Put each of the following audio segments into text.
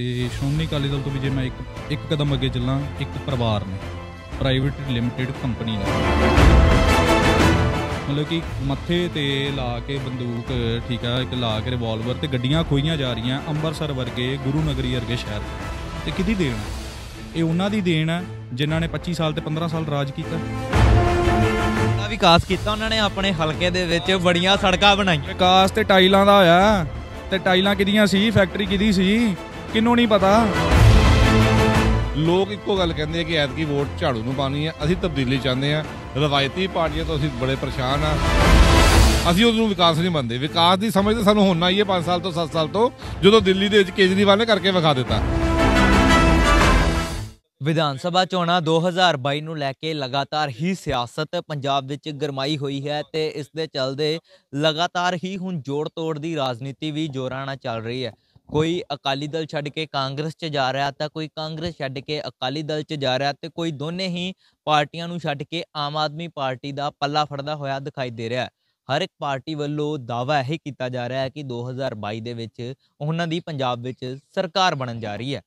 ਤੇ ਸ਼੍ਰੋਮਣੀ ਅਕਾਲੀ ਦਲ ਤੋਂ ਵੀ ਜੇ ਮੈਂ ਇੱਕ ਇੱਕ ਕਦਮ ਅੱਗੇ ਚੱਲਾਂ ਇੱਕ ਪਰਿਵਾਰ ਨੇ ਪ੍ਰਾਈਵੇਟ ਲਿਮਟਿਡ ਕੰਪਨੀ ਨੇ। ਮਤਲਬ ਕਿ ਮੱਥੇ ਤੇ ਲਾ ਕੇ ਬੰਦੂਕ ਠੀਕ ਆ ਇੱਕ ਲਾ ਕੇ ਰਿਵਾਲਵਰ ਤੇ ਗੱਡੀਆਂ ਖੋਈਆਂ ਜਾ ਰਹੀਆਂ ਅੰਮ੍ਰਿਤਸਰ ਵਰਗੇ ਗੁਰੂ ਨਗਰੀ ਵਰਗੇ ਸ਼ਹਿਰ। ਤੇ ਕਿਹਦੀ ਦੇਣ? ਇਹ ਉਹਨਾਂ ਦੀ ਦੇਣ ਹੈ ਜਿਨ੍ਹਾਂ ਨੇ 25 ਸਾਲ ਤੇ 15 ਸਾਲ ਰਾਜ ਕੀਤਾ। ਦਾ ਵਿਕਾਸ ਕੀਤਾ ਉਹਨਾਂ ਨੇ ਆਪਣੇ ਹਲਕੇ ਦੇ ਵਿੱਚ ਬੜੀਆਂ ਸੜਕਾਂ ਬਣਾਈਆਂ। ਵਿਕਾਸ ਤੇ ਟਾਈਲਾਂ ਦਾ ਹੋਇਆ ਤੇ ਟਾਈਲਾਂ ਕਿਹਦੀਆਂ ਸੀ? ਫੈਕਟਰੀ ਕਿਹਦੀ ਸੀ? ਕਿੰਨੂੰ ਨਹੀਂ ਪਤਾ? ਲੋਕ ਇੱਕੋ ਗੱਲ ਕਹਿੰਦੇ ਆ ਕਿ ਐਤਕੀ ਵੋਟ ਝਾੜੂ ਨੂੰ ਪਾਣੀ ਹੈ ਅਸੀਂ ਤਬਦੀਲੀ ਚਾਹੁੰਦੇ ਆ। ਰਵਾਇਤੀ ਪਾਰਟੀਆਂ ਤੋਂ ਅਸੀਂ ਬੜੇ ਪਰੇਸ਼ਾਨ ਆ। ਅਸੀਂ ਉਹਨੂੰ ਵਿਕਾਸ ਨਹੀਂ ਮੰਨਦੇ। ਵਿਕਾਸ ਦੀ ਸਮਝ ਤਾਂ ਸਾਨੂੰ ਹੋਣਾ ਹੀ ਹੈ 5 ਸਾਲ ਤੋਂ 7 ਸਾਲ ਤੋਂ, ਜਦੋਂ ਦਿੱਲੀ ਦੇ ਵਿੱਚ ਕੇਜਰੀਵਾਲ ਨੇ ਕਰਕੇ ਵਿਖਾ ਦਿੱਤਾ। ਵਿਧਾਨ ਸਭਾ ਚੋਣਾਂ 2022 ਨੂੰ ਲੈ ਕੇ ਲਗਾਤਾਰ ਹੀ ਸਿਆਸਤ ਪੰਜਾਬ ਵਿੱਚ ਗਰਮਾਈ ਹੋਈ ਹੈ ਤੇ ਇਸ ਦੇ ਚੱਲਦੇ ਲਗਾਤਾਰ ਹੀ ਹੁਣ ਜੋੜ ਤੋੜ ਦੀ ਰਾਜਨੀਤੀ ਵੀ ਜੋਰਾਂ ਨਾਲ ਚੱਲ ਰਹੀ ਹੈ। ਕੋਈ ਅਕਾਲੀ ਦਲ ਛੱਡ ਕੇ ਕਾਂਗਰਸ 'ਚ ਜਾ ਰਿਹਾ ਤਾਂ ਕੋਈ ਕਾਂਗਰਸ ਛੱਡ ਕੇ ਅਕਾਲੀ ਦਲ 'ਚ ਜਾ ਰਿਹਾ ਤੇ ਕੋਈ ਦੋਨੇ ਹੀ ਪਾਰਟੀਆਂ ਨੂੰ ਛੱਡ ਕੇ ਆਮ ਆਦਮੀ ਪਾਰਟੀ ਦਾ ਪੱਲਾ ਫੜਦਾ ਹੋਇਆ ਦਿਖਾਈ ਦੇ ਰਿਹਾ ਹੈ। ਹਰ ਇੱਕ ਪਾਰਟੀ ਵੱਲੋਂ ਦਾਅਵਾ ਇਹ ਕੀਤਾ ਜਾ ਰਿਹਾ ਹੈ ਕਿ 2022 ਦੇ ਵਿੱਚ ਉਹਨਾਂ ਦੀ ਪੰਜਾਬ ਵਿੱਚ ਸਰਕਾਰ ਬਣਨ ਜਾ ਰਹੀ ਹੈ।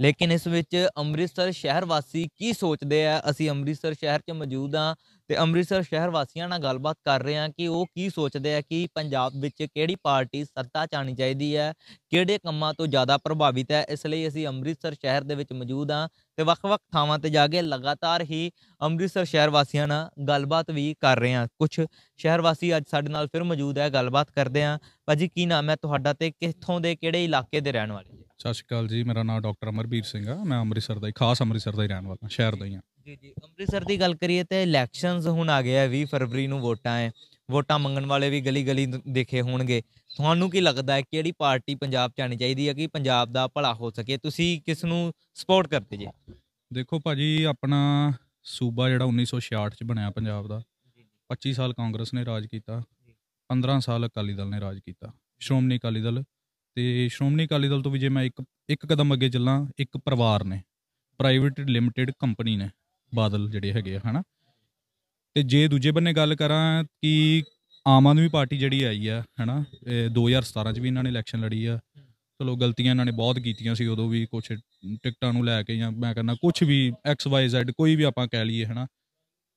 ਲੇਕਿਨ ਇਸ ਵਿੱਚ ਅੰਮ੍ਰਿਤਸਰ ਸ਼ਹਿਰ ਵਾਸੀ ਕੀ ਸੋਚਦੇ ਆ? ਅਸੀਂ ਅੰਮ੍ਰਿਤਸਰ ਸ਼ਹਿਰ 'ਚ ਮੌਜੂਦ ਆ ਤੇ ਅੰਮ੍ਰਿਤਸਰ ਸ਼ਹਿਰ ਵਾਸੀਆਂ ਨਾਲ ਗੱਲਬਾਤ ਕਰ ਰਹੇ ਹਾਂ ਕਿ ਉਹ ਕੀ ਸੋਚਦੇ ਆ ਕਿ ਪੰਜਾਬ ਵਿੱਚ ਕਿਹੜੀ ਪਾਰਟੀ ਸੱਤਾ 'ਚ ਆਉਣੀ ਚਾਹੀਦੀ ਹੈ, ਕਿਹੜੇ ਕੰਮਾਂ ਤੋਂ ਜ਼ਿਆਦਾ ਪ੍ਰਭਾਵਿਤ ਹੈ, ਇਸ ਲਈ ਅਸੀਂ ਅੰਮ੍ਰਿਤਸਰ ਸ਼ਹਿਰ ਦੇ ਵਿੱਚ ਮੌਜੂਦ ਆ ਤੇ ਵੱਖ-ਵੱਖ ਥਾਵਾਂ ਤੇ ਜਾ ਕੇ ਲਗਾਤਾਰ ਹੀ ਅੰਮ੍ਰਿਤਸਰ ਸ਼ਹਿਰ ਵਾਸੀਆਂ ਨਾਲ ਗੱਲਬਾਤ ਵੀ ਕਰ ਰਹੇ ਹਾਂ। ਕੁਝ ਸ਼ਹਿਰ ਵਾਸੀ ਅੱਜ ਸਾਡੇ ਨਾਲ ਫਿਰ ਮੌਜੂਦ ਹੈ, ਗੱਲਬਾਤ ਕਰਦੇ ਆ ਭਾਜੀ, ਕੀ ਨਾਮ ਹੈ ਤੁਹਾਡਾ ਤੇ ਕਿੱਥੋਂ ਦੇ ਕਿਹੜੇ ਇਲਾਕੇ ਦੇ ਰਹਿਣ ਵਾਲੇ ਜੀ? ਸਤਿ ਸ਼੍ਰੀ ਅਕਾਲ ਜੀ, ਮੇਰਾ ਨਾਮ ਡਾਕਟਰ ਅਮਰਬੀਰ ਸਿੰਘ ਆ। ਮੈਂ ਅੰਮ੍ਰਿਤਸਰ ਦਾ ਹੀ, ਖਾਸ ਅੰਮ੍ਰਿਤਸਰ ਦਾ ਹੀ ਰਹਿਣ ਵਾਲਾ, ਸ਼ਹਿਰ ਦਾ ਹੀ ਆ ਜੀ ਜੀ। ਅੰਮ੍ਰਿਤਸਰ ਦੀ ਗੱਲ ਕਰੀਏ ਤੇ ਇਲੈਕਸ਼ਨਸ ਹੁਣ ਆ ਗਏ ਆ 20 ਫਰਵਰੀ ਨੂੰ ਵੋਟਾਂ ਹੈ ਵੋਟਾਂ ਮੰਗਣ ਵਾਲੇ ਵੀ ਗਲੀ ਗਲੀ ਦੇਖੇ ਹੋਣਗੇ। ਤੁਹਾਨੂੰ ਕੀ ਲੱਗਦਾ ਹੈ ਕਿਹੜੀ ਪਾਰਟੀ ਪੰਜਾਬ ਚ ਆਣੀ ਚਾਹੀਦੀ ਹੈ ਕਿ ਪੰਜਾਬ ਦਾ ਭਲਾ ਹੋ ਸਕੇ? ਤੁਸੀਂ ਕਿਸ ਨੂੰ ਸਪੋਰਟ ਕਰਦੇ ਜੀ? ਦੇਖੋ ਭਾਜੀ ਆਪਣਾ ਸੂਬਾ ਜਿਹੜਾ 1966 ਚ ਬਣਿਆ ਪੰਜਾਬ ਦਾ 25 ਸਾਲ ਕਾਂਗਰਸ ਨੇ ਰਾਜ ਕੀਤਾ 15 ਸਾਲ ਅਕਾਲੀ ਦਲ ਨੇ ਰਾਜ ਕੀਤਾ ਸ਼੍ਰੋਮਣੀ ਅਕਾਲੀ ਦਲ। ਤੇ ਸ਼੍ਰੋਮਣੀ ਅਕਾਲੀ ਦਲ ਤੋਂ ਵੀ ਜੇ ਮੈਂ ਇੱਕ ਇੱਕ ਕਦਮ ਅੱਗੇ ਚੱਲਾਂ ਇੱਕ ਪਰਿਵਾਰ ਨੇ ਪ੍ਰਾਈਵੇਟ ਲਿਮਟਿਡ ਕੰਪਨੀ ਨੇ। ਬਾਦਲ ਜਿਹੜੇ ਹੈਗੇ ਆ, ਹਨਾ? ਤੇ ਜੇ ਦੂਜੇ ਬੰਨੇ ਗੱਲ ਕਰਾਂ ਕਿ ਆਮ ਆਦਮੀ ਪਾਰਟੀ ਜਿਹੜੀ ਆਈ ਆ, ਹਨਾ, ਇਹ 2017 ਚ ਵੀ ਇਹਨਾਂ ਨੇ ਇਲੈਕਸ਼ਨ ਲੜੀ ਆ। ਚਲੋ, ਗਲਤੀਆਂ ਇਹਨਾਂ ਨੇ ਬਹੁਤ ਕੀਤੀਆਂ ਸੀ, ਉਦੋਂ ਵੀ ਕੁਝ ਟਿਕਟਾਂ ਨੂੰ ਲੈ ਕੇ ਜਾਂ ਮੈਂ ਕਹਿੰਦਾ ਕੁਝ ਵੀ ਐਕਸ ਵਾਈ ਜ਼ੈਡ ਕੋਈ ਵੀ ਆਪਾਂ ਕਹਿ ਲਈਏ, ਹਨਾ।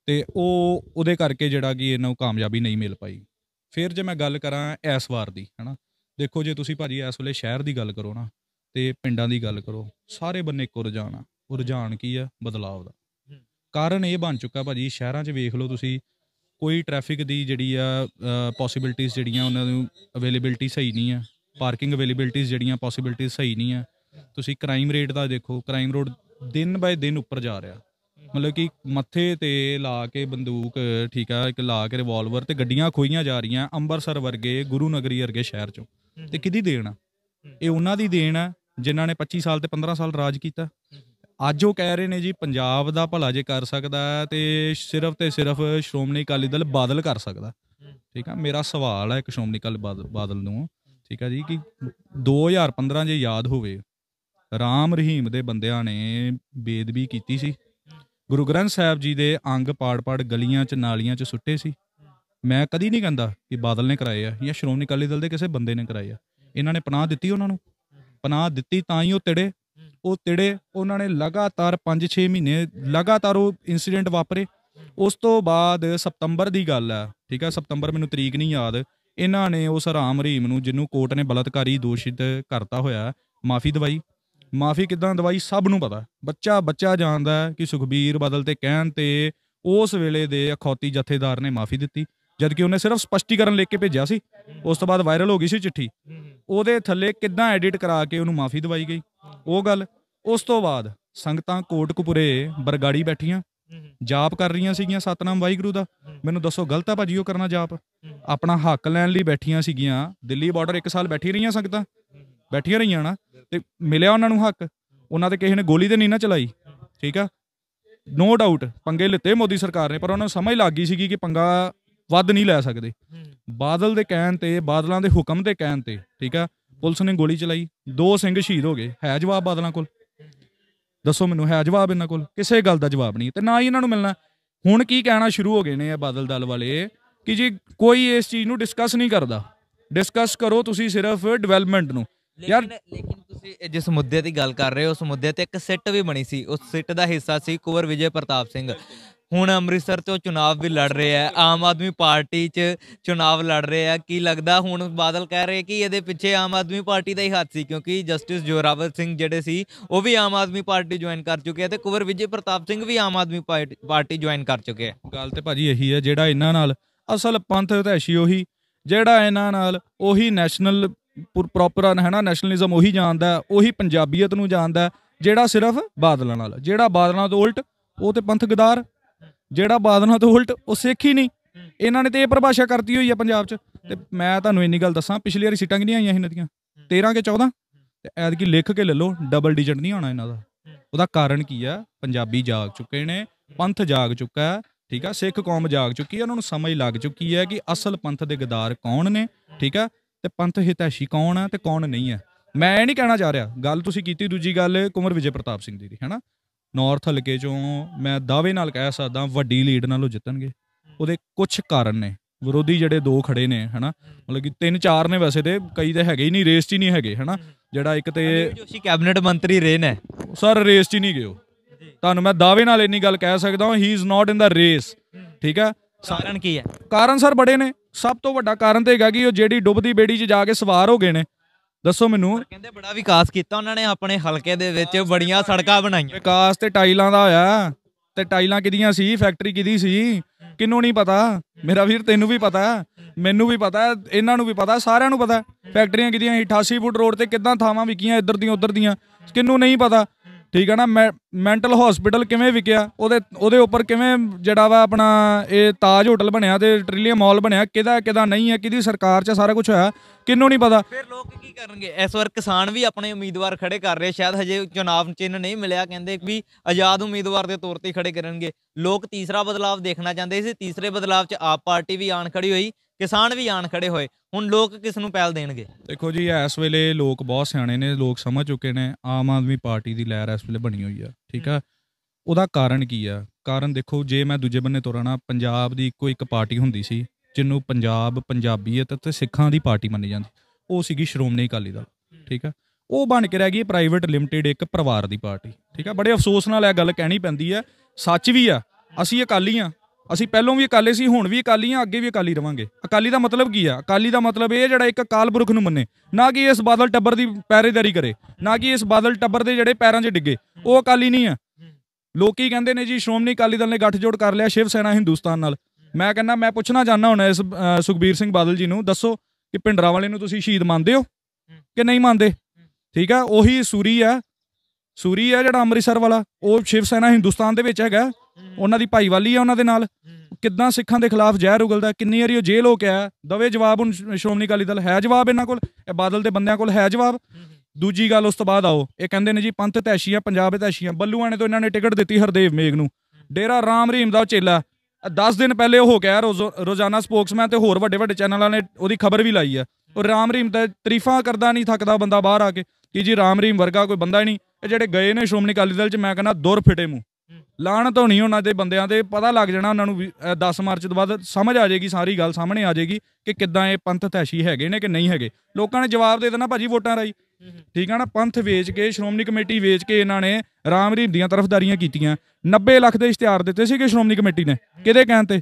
ਤੇ ਉਹ, ਉਹਦੇ ਕਰਕੇ ਜਿਹੜਾ ਕਿ ਇਹਨਾਂ ਨੂੰ ਕਾਮਯਾਬੀ ਨਹੀਂ ਮਿਲ ਪਾਈ। ਫਿਰ ਜੇ ਮੈਂ ਗੱਲ ਕਰਾਂ ਇਸ ਵਾਰ ਦੀ, ਹਨਾ, ਦੇਖੋ ਜੇ ਤੁਸੀਂ ਭਾਜੀ ਇਸ ਵੇਲੇ ਸ਼ਹਿਰ ਦੀ ਗੱਲ ਕਰੋ ਨਾ, ਤੇ ਪਿੰਡਾਂ ਦੀ ਗੱਲ ਕਰੋ, ਸਾਰੇ ਬੰਨੇ ਇੱਕੋ ਰੁਝਾਨ ਆ ਉਹ ਰੁਝਾਨ ਕੀ ਆ? ਬਦਲਾਵ ਦਾ। ਕਾਰਨ ਇਹ ਬਣ ਚੁੱਕਾ ਭਾਜੀ, ਸ਼ਹਿਰਾਂ 'ਚ ਵੇਖ ਲਓ ਤੁਸੀਂ, ਕੋਈ ਟ੍ਰੈਫਿਕ ਦੀ ਜਿਹੜੀ ਆ ਪੋਸਿਬਿਲਿਟੀਆਂ ਜਿਹੜੀਆਂ ਉਹਨਾਂ ਨੂੰ ਅਵੇਲੇਬਿਲਟੀ ਸਹੀ ਨਹੀਂ ਆ ਪਾਰਕਿੰਗ ਅਵੇਲੇਬਿਲਟੀਆਂ ਜਿਹੜੀਆਂ ਪੋਸਿਬਿਲਿਟੀਆਂ ਸਹੀ ਨਹੀਂ ਆ, ਤੁਸੀਂ ਕ੍ਰਾਈਮ ਰੇਟ ਦਾ ਦੇਖੋ ਕ੍ਰਾਈਮ ਰੋਡ ਦਿਨ ਬਾਏ ਦਿਨ ਉੱਪਰ ਜਾ ਰਿਹਾ। ਮਤਲਬ ਕਿ ਮੱਥੇ ਤੇ ਲਾ ਕੇ ਬੰਦੂਕ, ਠੀਕ ਆ, ਇੱਕ ਲਾ ਕੇ ਰਿਵਾਲਵਰ ਤੇ ਗੱਡੀਆਂ ਖੋਈਆਂ ਜਾ ਰਹੀਆਂ ਅੰਮ੍ਰਿਤਸਰ ਵਰਗੇ, ਗੁਰੂ ਨਗਰੀ ਵਰਗੇ ਸ਼ਹਿਰ 'ਚੋਂ। ਤੇ ਕਿਹਦੀ ਦੇਣ ਆ? ਇਹ ਉਹਨਾਂ ਦੀ ਦੇਣ ਆ, ਜਿਨ੍ਹਾਂ ਨੇ 25 ਸਾਲ ਤੇ 15 ਸਾਲ ਰਾਜ ਕੀਤਾ। ਅੱਜ ਉਹ ਕਹਿ ਰਹੇ ਨੇ ਜੀ, ਪੰਜਾਬ ਦਾ ਭਲਾ ਜੇ ਕਰ ਸਕਦਾ ਤੇ ਸਿਰਫ ਤੇ ਸਿਰਫ ਸ਼੍ਰੋਮਣੀ ਅਕਾਲੀ ਦਲ ਬਾਦਲ ਕਰ ਸਕਦਾ। ਠੀਕ ਆ, ਮੇਰਾ ਸਵਾਲ ਹੈ ਇੱਕ ਸ਼੍ਰੋਮਣੀ ਅਕਾਲੀ ਬਾਦ- ਬਾਦਲ ਨੂੰ। ਠੀਕ ਆ ਜੀ, ਕਿ 2015 ਜੇ ਯਾਦ ਹੋਵੇ, ਰਾਮ ਰਹੀਮ ਦੇ ਬੰਦਿਆਂ ਨੇ ਬੇਦਬੀ ਕੀਤੀ ਸੀ। ਗੁਰੂ ਗ੍ਰੰਥ ਸਾਹਿਬ ਜੀ ਦੇ ਅੰਗ ਪਾੜ-ਪਾੜ ਗਲੀਆਂ 'ਚ ਨਾਲੀਆਂ 'ਚ ਸੁੱਟੇ ਸੀ। ਮੈਂ ਕਦੀ ਨਹੀਂ ਕਹਿੰਦਾ ਕਿ ਬਾਦਲ ਨੇ ਕਰਾਏ ਆ ਜਾਂ ਸ਼੍ਰੋਮਣੀ ਅਕਾਲੀ ਦਲ ਦੇ ਕਿਸੇ ਬੰਦੇ ਨੇ ਕਰਾਏ ਆ। ਇਹਨਾਂ ਨੇ ਪਨਾਹ ਦਿੱਤੀ ਉਹਨਾਂ ਨੂੰ। ਪਨਾਹ ਦਿੱਤੀ ਤਾਂ ਹੀ ਉਹ ਤਿੜੇ। ਉਹ ਤਿੜੇ, ਉਹਨਾਂ ਨੇ ਲਗਾਤਾਰ 5-6 ਮਹੀਨੇ ਲਗਾਤਾਰ ਉਹ ਇਨਸੀਡੈਂਟ ਵਾਪਰੇ। ਉਸ ਤੋਂ ਬਾਅਦ ਸਤੰਬਰ ਦੀ ਗੱਲ ਹੈ, ਠੀਕ ਹੈ, ਸਤੰਬਰ ਮੈਨੂੰ ਤਰੀਕ ਨਹੀਂ ਯਾਦ। ਇਹਨਾਂ ਨੇ ਉਸ ਰਾਮ ਰਹੀਮ ਨੂੰ, ਜਿਹਨੂੰ ਕੋਰਟ ਨੇ ਬਲਤਕਾਰੀ ਦੋਸ਼ਿਤ ਕਰਤਾ ਹੋਇਆ ਮਾਫੀ ਦਵਾਈ। ਮਾਫੀ ਕਿਦਾਂ ਦਵਾਈ, ਸਭ ਨੂੰ ਪਤਾ। ਬੱਚਾ ਬੱਚਾ ਜਾਣਦਾ ਕਿ ਸੁਖਬੀਰ ਬਦਲ ਤੇ ਕਹਿਣ ਤੇ ਉਸ ਵੇਲੇ ਦੇ ਅਖੌਤੀ ਜਥੇਦਾਰ ਨੇ ਮਾਫੀ ਦਿੱਤੀ। ਜਦ ਕਿ ਉਹਨੇ ਸਿਰਫ ਸਪਸ਼ਟੀਕਰਨ ਲਿਖ ਕੇ ਭੇਜਿਆ ਸੀ। ਉਸ ਤੋਂ ਬਾਅਦ ਵਾਇਰਲ ਹੋ ਗਈ ਸੀ ਚਿੱਠੀ। ਉਹਦੇ ਥੱਲੇ ਕਿੱਦਾਂ ਐਡਿਟ ਕਰਾ ਕੇ ਉਹਨੂੰ ਮਾਫੀ ਦਵਾਈ ਗਈ। ਉਹ ਗੱਲ ਉਸ ਤੋਂ ਬਾਅਦ ਸੰਗਤਾਂ ਕੋਟਕਪੁਰੇ ਬਰਗਾੜੀ ਬੈਠੀਆਂ। ਜਾਪ ਕਰ ਰਹੀਆਂ ਸੀਗੀਆਂ ਸਤਨਾਮ ਵਾਹਿਗੁਰੂ ਦਾ। ਮੈਨੂੰ ਦੱਸੋ ਗਲਤ ਆ ਭਾਜੀ ਉਹ ਕਰਨਾ ਜਾਪ? ਆਪਣਾ ਹੱਕ ਲੈਣ ਲਈ ਬੈਠੀਆਂ ਸੀਗੀਆਂ। ਦਿੱਲੀ ਬਾਰਡਰ ਇੱਕ ਸਾਲ ਬੈਠੀ ਰਹੀਆਂ ਸੰਗਤਾਂ। ਬੈਠੀਆਂ ਰਹੀਆਂ ਨਾ। ਤੇ ਮਿਲਿਆ ਉਹਨਾਂ ਨੂੰ ਹੱਕ। ਉਹਨਾਂ ਤੇ ਕਿਸੇ ਨੇ ਗੋਲੀ ਤੇ ਨਹੀਂ ਨਾ ਚਲਾਈ। ਠੀਕ ਆ? ਨੋ ਡਾਊਟ ਪੰਗੇ ਲਿੱਤੇ ਮੋਦੀ ਸਰਕਾਰ ਨੇ ਪਰ ਉਹਨਾਂ ਨੂੰ ਸਮਝ ਲੱਗ ਗਈ ਸੀਗੀ ਕਿ ਪੰਗਾ ਵੱਧ ਨਹੀਂ ਲੈ ਸਕਦੇ। ਬਾਦਲ ਦੇ ਕਹਿਣ ਤੇ ਬਾਦਲਾਂ ਦੇ ਹੁਕਮ ਤੇ ਕਹਿਣ ਤੇ ਠੀਕ ਆ? ਪੁਲਿਸ ਨੇ ਗੋਲੀ ਚਲਾਈ ਦੋ ਸਿੰਘ ਸ਼ਹੀਦ ਹੋ ਗਏ ਹੈ ਜਵਾਬ ਬਾਦਲਾਂ ਕੋਲ? ਦੱਸੋ ਮੈਨੂੰ ਹੈ ਜਵਾਬ ਇਹਨਾਂ ਕੋਲ? ਕਿਸੇ ਗੱਲ ਦਾ ਜਵਾਬ ਨਹੀਂ ਤੇ ਨਾ ਹੀ ਇਹਨਾਂ ਨੂੰ ਮਿਲਣਾ। ਹੁਣ ਕੀ ਕਹਿਣਾ ਸ਼ੁਰੂ ਹੋ ਗਏ ਨੇ ਇਹ ਬਾਦਲ ਦਲ ਵਾਲੇ ਕਿ ਜੀ ਕੋਈ ਇਸ ਚੀਜ਼ ਨੂੰ ਡਿਸਕਸ ਨਹੀਂ ਕਰਦਾ। ਡਿਸਕਸ ਕਰੋ ਤੁਸੀਂ ਸਿਰਫ ਡਿਵੈਲਪਮੈਂਟ ਨੂੰ। ਯਾਰ- ਲੇਕਿਨ ਤੁਸੀਂ ਜਿਸ ਮੁੱਦੇ ਦੀ ਗੱਲ ਕਰ ਰਹੇ ਹੋ ਉਸ ਮੁੱਦੇ ਤੇ ਇੱਕ ਸਿੱਟ ਵੀ ਬਣੀ ਸੀ। ਉਸ ਸਿੱਟ ਦਾ ਹਿੱਸਾ ਸੀ ਕੁਵਰ ਵਿਜੇ ਪ੍ਰਤਾਪ ਸਿੰਘ। ਹੁਣ ਅੰਮ੍ਰਿਤਸਰ ਤੋਂ ਚੁਣਾਵ ਵੀ ਲੜ ਰਹੇ ਹੈ ਆਮ ਆਦਮੀ ਪਾਰਟੀ 'ਚ ਚੁਣਾਵ ਲੜ ਰਹੇ ਆ। ਕੀ ਲੱਗਦਾ ਹੁਣ ਬਾਦਲ ਕਹਿ ਰਹੇ ਕਿ ਇਹਦੇ ਪਿੱਛੇ ਆਮ ਆਦਮੀ ਪਾਰਟੀ ਦਾ ਹੀ ਹੱਥ ਸੀ, ਕਿਉਂਕਿ ਜਸਟਿਸ ਜੋਰਾਵਰ ਸਿੰਘ ਜਿਹੜੇ ਸੀ, ਉਹ ਵੀ ਆਮ ਆਦਮੀ ਪਾਰਟੀ ਜੁਆਇਨ ਕਰ ਚੁੱਕੇ ਆ ਤੇ ਕੁਵਰ ਵਿਜੇ ਪ੍ਰਤਾਪ ਸਿੰਘ ਵੀ Aam Aadmi party- party join ਕਰ ਚੁੱਕੇ ਆ। ਗੱਲ ਤੇ ਭਾਜੀ ਇਹੀ ਹੈ ਜਿਹੜਾ ਇਹਨਾਂ ਨਾਲ ਅਸਲ ਪੰਥ ਹਤੈਸ਼ੀ ਉਹੀ, ਜਿਹੜਾ ਇਹਨਾਂ ਨਾਲ ਉਹੀ ਨੈਸ਼ਨਲ ਪ੍ਰੋਪਰ ਹੈ ਨਾ ਨੈਸ਼ਨਲਿਜ਼ਮ ਉਹੀ ਜਾਣਦਾ, ਉਹੀ ਪੰਜਾਬੀਅਤ ਨੂੰ ਜਾਣਦਾ, ਜਿਹੜਾ ਸਿਰਫ ਬਾਦਲਾਂ ਨਾਲ, ਜਿਹੜਾ ਬਾਦਲਾਂ ਤੋਂ ਉਲਟ, ਉਹ ਤੇ ਪੰਥ ਗਦਾਰ ਜਿਹੜਾ ਬਾਦਲਾਂ ਤੋਂ ਉਲਟ ਉਹ ਸਿੱਖ ਹੀ ਨਹੀਂ। ਇਹਨਾਂ ਨੇ ਤੇ ਇਹ ਪਰਿਭਾਸ਼ਾ ਕਰਤੀ ਹੋਈ ਹੈ ਪੰਜਾਬ 'ਚ। ਤੇ ਮੈਂ ਤੁਹਾਨੂੰ ਇੰਨੀ ਗੱਲ ਦੱਸਾਂ ਪਿਛਲੀ ਵਾਰੀ ਸੀਟਾਂ ਕਿੰਨੀਆਂ ਆਈਆਂ ਸੀ ਇਹਨਾਂ ਦੀਆਂ? 13 ਕੇ 14 ਤੇ ਐਤਕੀ ਲਿਖ ਕੇ ਲੈ ਲਓ ਡਬਲ ਡਿਜਿਟ ਨਹੀਂ ਆਉਣਾ ਇਹਨਾਂ ਦਾ। ਉਹਦਾ ਕਾਰਨ ਕੀ ਆ? ਪੰਜਾਬੀ ਜਾਗ ਚੁੱਕੇ ਨੇ ਪੰਥ ਜਾਗ ਚੁੱਕਾ ਹੈ ਠੀਕ ਆ? ਸਿੱਖ ਕੌਮ ਜਾਗ ਚੁੱਕੀ ਹੈ ਉਹਨਾਂ ਨੂੰ ਸਮਝ ਲੱਗ ਚੁੱਕੀ ਹੈ ਕਿ ਅਸਲ ਪੰਥ ਦੇ ਗਦਾਰ ਕੌਣ ਨੇ ਠੀਕ ਆ? ਤੇ ਪੰਥ ਹਿਤੈਸ਼ੀ ਕੌਣ ਆ ਤੇ ਕੌਣ ਨਹੀਂ ਹੈ ਮੈਂ ਇਹ ਨਹੀਂ ਕਹਿਣਾ ਚਾਹ ਰਿਹਾ। ਗੱਲ ਤੁਸੀਂ ਕੀਤੀ ਦੂਜੀ ਗੱਲ ਕੁਮਰ ਵਿਜੇ ਪ੍ਰਤਾਪ ਸਿੰਘ ਦੀ ਦੀ ਹੈਨਾ? ਨਾਰਥ ਹਲਕੇ ਚੋਂ ਮੈਂ ਦਾਅਵੇ ਨਾਲ ਕਹਿ ਸਕਦਾ ਵੱਡੀ ਲੀਡ ਨਾਲ ਉਹ ਜਿੱਤਣਗੇ। ਉਹਦੇ ਕੁਝ ਕਾਰਨ ਨੇ। ਵਿਰੋਧੀ ਜਿਹੜੇ ਦੋ ਖੜੇ ਨੇ ਹੈਨਾ? ਮਤਲਬ ਕਿ ਤਿੰਨ ਚਾਰ ਨੇ ਵੈਸੇ ਤੇ ਕਈ ਤੇ ਹੈਗੇ ਹੀ ਨਹੀਂ ਰੇਸ 'ਚ ਹੀ ਨਹੀਂ ਹੈਗੇ ਹੈਨਾ? ਜਿਹੜਾ ਇੱਕ ਤੇ ਜੋਸ਼ੀ ਕੈਬਨਿਟ ਮੰਤਰੀ ਰਹੇ ਨੇ। ਸਰ ਰੇਸ 'ਚ ਹੀ ਨਹੀਂ ਗਏ ਤੁਹਾਨੂੰ ਮੈਂ ਦਾਅਵੇ ਨਾਲ ਇੰਨੀ ਗੱਲ ਕਹਿ ਸਕਦਾ ਹਾਂ ਹੀ is not in the race ਠੀਕ ਹੈ? ਕਾਰਨ ਕੀ ਹੈ? ਕਾਰਨ ਸਰ ਬੜੇ ਨੇ। ਸਭ ਤੋਂ ਵੱਡਾ ਕਾਰਨ ਤੇ ਹੈਗਾ ਕਿ ਉਹ ਜਿਹੜੀ ਡੁੱਬਦੀ ਬੇੜੀ 'ਚ ਜਾ ਕੇ ਸਵਾਰ ਹੋ ਗਏ ਨੇ। ਦੱਸੋ ਮੈਨੂੰ। ਕਹਿੰਦੇ ਬੜਾ ਵਿਕਾਸ ਕੀਤਾ ਉਹਨਾਂ ਨੇ ਆਪਣੇ ਹਲਕੇ ਦੇ ਵਿੱਚ ਬੜੀਆਂ ਸੜਕਾਂ ਬਣਾਈਆਂ। ਵਿਕਾਸ ਤੇ ਟਾਈਲਾਂ ਦਾ ਹੋਇਆ ਤੇ ਟਾਈਲਾਂ ਕਿਹਦੀਆਂ ਸੀ ਫੈਕਟਰੀ ਕਿਹਦੀ ਸੀ ਕਿੰਨੂੰ ਨਹੀਂ ਪਤਾ? ਮੇਰਾ ਵੀਰ ਤੈਨੂੰ ਵੀ ਪਤਾ ਮੈਨੂੰ ਵੀ ਪਤਾ ਇਹਨਾਂ ਨੂੰ ਵੀ ਪਤਾ ਸਾਰਿਆਂ ਨੂੰ ਪਤਾ। ਫੈਕਟਰੀਆਂ ਕਿਹਦੀਆਂ ਸੀ 88 ਫੁੱਟ ਰੋਡ ਤੇ ਕਿੱਦਾਂ ਥਾਵਾਂ ਵਿਕੀਆਂ ਇੱਧਰ ਦੀਆਂ ਉੱਧਰ ਦੀਆਂ ਕਿੰਨੂੰ ਨਹੀਂ ਪਤਾ? ਠੀਕ ਹੈ ਨਾ ਮੈਂਟਲ ਹਸਪੀਟਲ ਕਿਵੇਂ ਵਿਕਿਆ, ਉਹਦੇ ਉਹਦੇ ਉੱਪਰ ਕਿਵੇਂ ਜਿਹੜਾ ਵਾ ਆਪਣਾ ਇਹ ਤਾਜ ਹੋਟਲ ਬਣਿਆ ਤੇ ਟ੍ਰਿਲੀਅਮ ਮਾਲ ਬਣਿਆ, ਕਿਹਦਾ ਕਿਹਦਾ ਨਹੀਂ ਹੈ ਕਿਹਦੀ ਸਰਕਾਰ 'ਚ ਸਾਰਾ ਕੁਝ ਹੋਇਆ ਕਿੰਨੂੰ ਨਹੀਂ ਪਤਾ। ਫਿਰ ਲੋਕ ਕੀ ਕਰਨਗੇ? ਇਸ ਵਾਰ ਕਿਸਾਨ ਵੀ ਆਪਣੇ ਉਮੀਦਵਾਰ ਖੜੇ ਕਰ ਰਹੇ, ਸ਼ਾਇਦ ਹਜੇ ਚੁਣਾਵ ਚਿੰਨ੍ਹ ਨਹੀਂ ਮਿਲਿਆ, ਕਹਿੰਦੇ ਵੀ ਆਜ਼ਾਦ ਉਮੀਦਵਾਰ ਦੇ ਤੌਰ ਤੇ ਖੜੇ ਕਰਨਗੇ। ਲੋਕ ਤੀਸਰਾ ਬਦਲਾਵ ਦੇਖਣਾ ਚਾਹੁੰਦੇ ਸੀ, ਤੀਸਰੇ ਬਦਲਾਵ 'ਚ ਆਪ ਪਾਰਟੀ ਵੀ ਆਣ ਖੜੀ ਹੋਈ ਕਿਸਾਨ ਵੀ ਆਣ ਖੜੇ ਹੋਏ। ਹੁਣ ਲੋਕ ਕਿਸ ਨੂੰ ਪਹਿਲ ਦੇਣਗੇ? ਦੇਖੋ ਜੀ ਇਸ ਵੇਲੇ ਲੋਕ ਬਹੁਤ ਸਿਆਣੇ ਨੇ ਲੋਕ ਸਮਝ ਚੁੱਕੇ ਨੇ ਆਮ ਆਦਮੀ ਪਾਰਟੀ ਦੀ ਲਹਿਰ ਇਸ ਵੇਲੇ ਬਣੀ ਹੋਈ ਆ ਠੀਕ ਆ? ਉਹਦਾ ਕਾਰਨ ਕੀ ਆ? ਕਾਰਨ ਦੇਖੋ ਜੇ ਮੈਂ ਦੂਜੇ ਬੰਨੇ ਤੁਰਨਾ ਪੰਜਾਬ ਦੀ ਇੱਕੋ ਇੱਕ ਪਾਰਟੀ ਹੁੰਦੀ ਸੀ ਜਿਹਨੂੰ ਪੰਜਾਬ ਪੰਜਾਬੀਅਤ ਤੇ ਸਿੱਖਾਂ ਦੀ ਪਾਰਟੀ ਮੰਨੀ ਜਾਂਦੀ ਉਹ ਸੀਗੀ ਸ਼੍ਰੋਮਣੀ ਅਕਾਲੀ ਦਲ ਠੀਕ ਆ? ਉਹ ਬਣ ਕੇ ਰਹਿ ਗਈ ਪ੍ਰਾਈਵੇਟ ਲਿਮਟਿਡ ਇੱਕ ਪਰਿਵਾਰ ਦੀ ਪਾਰਟੀ ਠੀਕ ਆ? ਬੜੇ ਅਫਸੋਸ ਨਾਲ ਇਹ ਗੱਲ ਕਹਿਣੀ ਪੈਂਦੀ ਆ ਸੱਚ ਵੀ ਆ ਅਸੀਂ ਅਕਾਲੀ ਆ ਅਸੀਂ ਪਹਿਲਾਂ ਵੀ ਅਕਾਲੇ ਸੀ, ਹੁਣ ਵੀ ਅਕਾਲੀ ਆ ਅੱਗੇ ਵੀ ਅਕਾਲੀ ਰਵਾਂਗੇ। ਅਕਾਲੀ ਦਾ ਮਤਲਬ ਕੀ ਆ? ਅਕਾਲੀ ਦਾ ਮਤਲਬ ਇਹ ਜਿਹੜਾ ਇੱਕ ਅਕਾਲ ਪੁਰਖ ਨੂੰ ਮੰਨੇ। ਨਾ ਕਿ ਇਸ ਬਾਦਲ ਟੱਬਰ ਦੀ ਪੈਰੇਦਾਰੀ ਕਰੇ, ਨਾ ਕਿ ਇਸ ਬਾਦਲ ਟੱਬਰ ਦੇ ਜਿਹੜੇ ਪੈਰਾਂ 'ਚ ਡਿੱਗੇ, ਉਹ ਅਕਾਲੀ ਨਹੀਂ ਆ। ਲੋਕੀ ਕਹਿੰਦੇ ਨੇ ਜੀ, ਸ਼੍ਰੋਮਣੀ ਅਕਾਲੀ ਦਲ ਨੇ ਗੱਠਜੋੜ ਕਰ ਲਿਆ ਸ਼ਿਵ ਸੈਨਾ ਹਿੰਦੁਸਤਾਨ ਨਾਲ। ਮੈਂ ਕਹਿੰਦਾ, ਮੈਂ ਪੁੱਛਣਾ ਚਾਹੁੰਦਾ ਹੁਣ ਇਸ ਸੁਖਬੀਰ ਸਿੰਘ ਬਾਦਲ ਜੀ ਨੂੰ, ਦੱਸੋ ਕਿ ਭਿੰਡਰਾਂ ਵਾਲੇ ਨੂੰ ਤੁਸੀਂ ਸ਼ਹੀਦ ਮੰਨਦੇ ਹੋ ਕਿ ਨਹੀਂ ਮੰਨਦੇ? ਠੀਕ ਆ, ਉਹੀ ਸੂਰੀ ਆ ਸੂਰੀ ਆ ਜਿਹੜਾ ਅੰਮ੍ਰਿਤਸਰ ਵਾਲਾ ਉਹ ਸ਼ਿਵ ਸੈਨਾ ਹਿੰਦੁਸਤਾਨ ਦੇ ਵਿੱਚ ਹੈਗਾ। ਉਹਨਾਂ ਦੀ ਭਾਈਵਾਲੀ ਆ ਉਹਨਾਂ ਦੇ ਨਾਲ। ਕਿੱਦਾਂ ਸਿੱਖਾਂ ਦੇ ਖਿਲਾਫ ਜ਼ਹਿਰ ਉਗਲਦਾ ਕਿੰਨੀ ਵਾਰੀ ਉਹ ਜੇਲ੍ਹ ਹੋ ਕੇ ਆਇਆ। ਦਵੇ ਜਵਾਬ ਹੁਣ ਸ਼੍ਰੋਮਣੀ ਅਕਾਲੀ ਦਲ ਹੈ ਜਵਾਬ ਇਹਨਾਂ ਕੋਲ? ਇਹ ਬਾਦਲ ਦੇ ਬੰਦਿਆਂ ਕੋਲ ਹੈ ਜਵਾਬ। ਦੂਜੀ ਗੱਲ ਉਸ ਤੋਂ ਬਾਅਦ ਆਓ। ਇਹ ਕਹਿੰਦੇ ਨੇ ਜੀ ਪੰਥ ਤੈਸ਼ੀਆਂ ਪੰਜਾਬ ਤੈਸ਼ੀਆਂ ਬੱਲੂਆਂ ਨੇ ਤਾਂ ਇਹਨਾਂ ਨੇ ਟਿਕਟ ਦਿੱਤੀ ਹਰਦੇਵ ਮੇਗ ਨੂੰ। ਡੇਰਾ ਰਾਮ ਰਹੀਮ ਦਾ ਚੇਲਾ 10 ਦਿਨ ਪਹਿਲੇ ਉਹ ਹੋ ਗਿਆ ਰੋਜ਼ੋ- ਰੋਜ਼ਾਨਾ ਸਪੋਕਸਮੈਨ ਤੇ ਹੋਰ ਵੱਡੇ ਵੱਡੇ ਚੈਨਲਾਂ ਨੇ ਉਹਦੀ ਖਬਰ ਵੀ ਲਾਈ ਆ। ਉਹ ਰਾਮ ਰਹੀਮ ਤੇ ਤਾਰੀਫਾਂ ਕਰਦਾ ਨਹੀਂ ਥੱਕਦਾ ਬੰਦਾ ਬਾਹਰ ਆ ਕੇ ਕਿ ਜੀ ਰਾਮ ਰਹੀਮ ਵਰਗਾ ਕੋਈ ਬੰਦਾ ਹੀ ਨਹੀਂ। ਇਹ ਜਿਹੜੇ ਗਏ ਨੇ ਸ਼੍ਰੋਮਣੀ ਅਕਾਲੀ ਦਲ ਚ ਮੈਂ ਕਹਿੰਦਾ ਦੁਰ ਫਿਟੇ ਮੂੰਹ। ਲਾਹਣਤ ਹੋਣੀ ਉਹਨਾਂ ਦੇ ਬੰਦਿਆਂ ਤੇ ਪਤਾ ਲੱਗ ਜਾਣਾ ਉਹਨਾਂ ਨੂੰ ਵੀ, ਅ, 10 ਮਾਰਚ ਤੋਂ ਬਾਅਦ ਸਮਝ ਆ ਜਾਏਗੀ ਸਾਰੀ ਗੱਲ ਸਾਹਮਣੇ ਆ ਜਾਏਗੀ ਕਿ ਕਿੱਦਾਂ ਇਹ ਪੰਥ ਤੈਸ਼ੀ ਹੈਗੇ ਨੇ ਕਿ ਨਹੀਂ ਹੈਗੇ। ਲੋਕਾਂ ਨੇ ਜਵਾਬ ਦੇ ਦੇਣਾ ਭਾਜੀ ਵੋਟਾਂ ਰਾਈ ਠੀਕ ਆ ਨਾ ਪੰਥ ਵੇਚ ਕੇ ਸ਼੍ਰੋਮਣੀ ਕਮੇਟੀ ਵੇਚ ਕੇ ਇਹਨਾਂ ਨੇ ਰਾਮ ਰਹੀਮ ਦੀਆਂ ਤਰਫਦਾਰੀਆਂ ਕੀਤੀਆਂ। 90 ਲੱਖ ਦੇ ਇਸ਼ਤਿਹਾਰ ਦਿੱਤੇ ਸੀਗੇ ਸ਼੍ਰੋਮਣੀ ਕਮੇਟੀ ਨੇ। ਕਿਹਦੇ ਕਹਿਣ ਤੇ?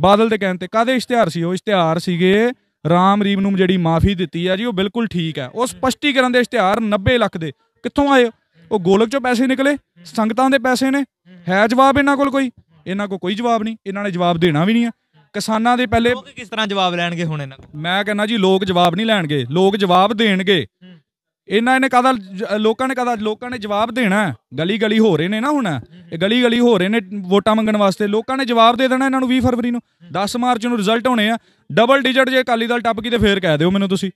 ਬਾਦਲ ਦੇ ਕਹਿਣ ਤੇ। ਕਾਦੇ ਇਸ਼ਤਿਹਾਰ ਸੀ ਉਹ? ਇਸ਼ਤਿਹਾਰ ਸੀਗੇ ਰਾਮ ਰਹੀਮ ਨੂੰ ਜਿਹੜੀ ਮਾਫੀ ਦਿੱਤੀ ਆ ਜੀ ਉਹ ਬਿਲਕੁਲ ਠੀਕ ਹੈ ਉਹ ਸਪਸ਼ਟੀਕਰਨ ਦੇ ਇਸ਼ਤਿਹਾਰ 90 ਲੱਖ ਦੇ। ਕਿੱਥੋਂ ਆਏ ਉਹ ਗੋਲਕ ਚੋਂ ਪੈਸੇ ਨਿਕਲੇ ਸੰਗਤਾਂ ਦੇ ਪੈਸੇ ਨੇ। ਹੈ ਜਵਾਬ ਇਹਨਾਂ ਕੋਲ ਕੋਈ? ਇਹਨਾਂ ਕੋਲ ਕੋਈ ਜਵਾਬ ਨਹੀਂ। ਇਹਨਾਂ ਨੇ ਜਵਾਬ ਦੇਣਾ ਵੀ ਨਹੀਂ ਆ। ਕਿਸਾਨਾਂ ਦੇ ਪਹਿਲੇ ਲੋਕ ਕਿਸ ਤਰ੍ਹਾਂ ਜਵਾਬ ਲੈਣਗੇ ਹੁਣ ਇਹਨਾਂ ਕੋਲ? ਮੈਂ ਕਹਿੰਦਾ ਜੀ ਲੋਕ ਜਵਾਬ ਨਹੀਂ ਲੈਣਗੇ। ਲੋਕ ਜਵਾਬ ਦੇਣਗੇ। ਇਹਨਾਂ ਨੇ ਕਦਾ ਲੋਕਾਂ ਨੇ ਕਦਾ ਲੋਕਾਂ ਨੇ ਜਵਾਬ ਦੇਣਾ। ਗਲੀ ਗਲੀ ਹੋ ਰਹੇ ਨੇ ਨਾ ਹੁਣ। ਇਹ ਗਲੀ ਗਲੀ ਹੋ ਰਹੇ ਨੇ ਵੋਟਾਂ ਮੰਗਣ ਵਾਸਤੇ। ਲੋਕਾਂ ਨੇ ਜਵਾਬ ਦੇ ਦੇਣਾ ਇਹਨਾਂ ਨੂੰ 20 ਫਰਵਰੀ ਨੂੰ। 10 ਮਾਰਚ ਨੂੰ ਰਿਜ਼ਲਟ ਹੋਣੇ ਆ। ਡਬਲ ਡਿਜਿਟ ਜੇ ਅਕਾਲੀ ਦਲ ਟੱਪ ਗਈ ਤੇ ਫੇਰ ਕਹਿ ਦਿਓ ਮੈਨੂੰ ਤੁਸੀਂ।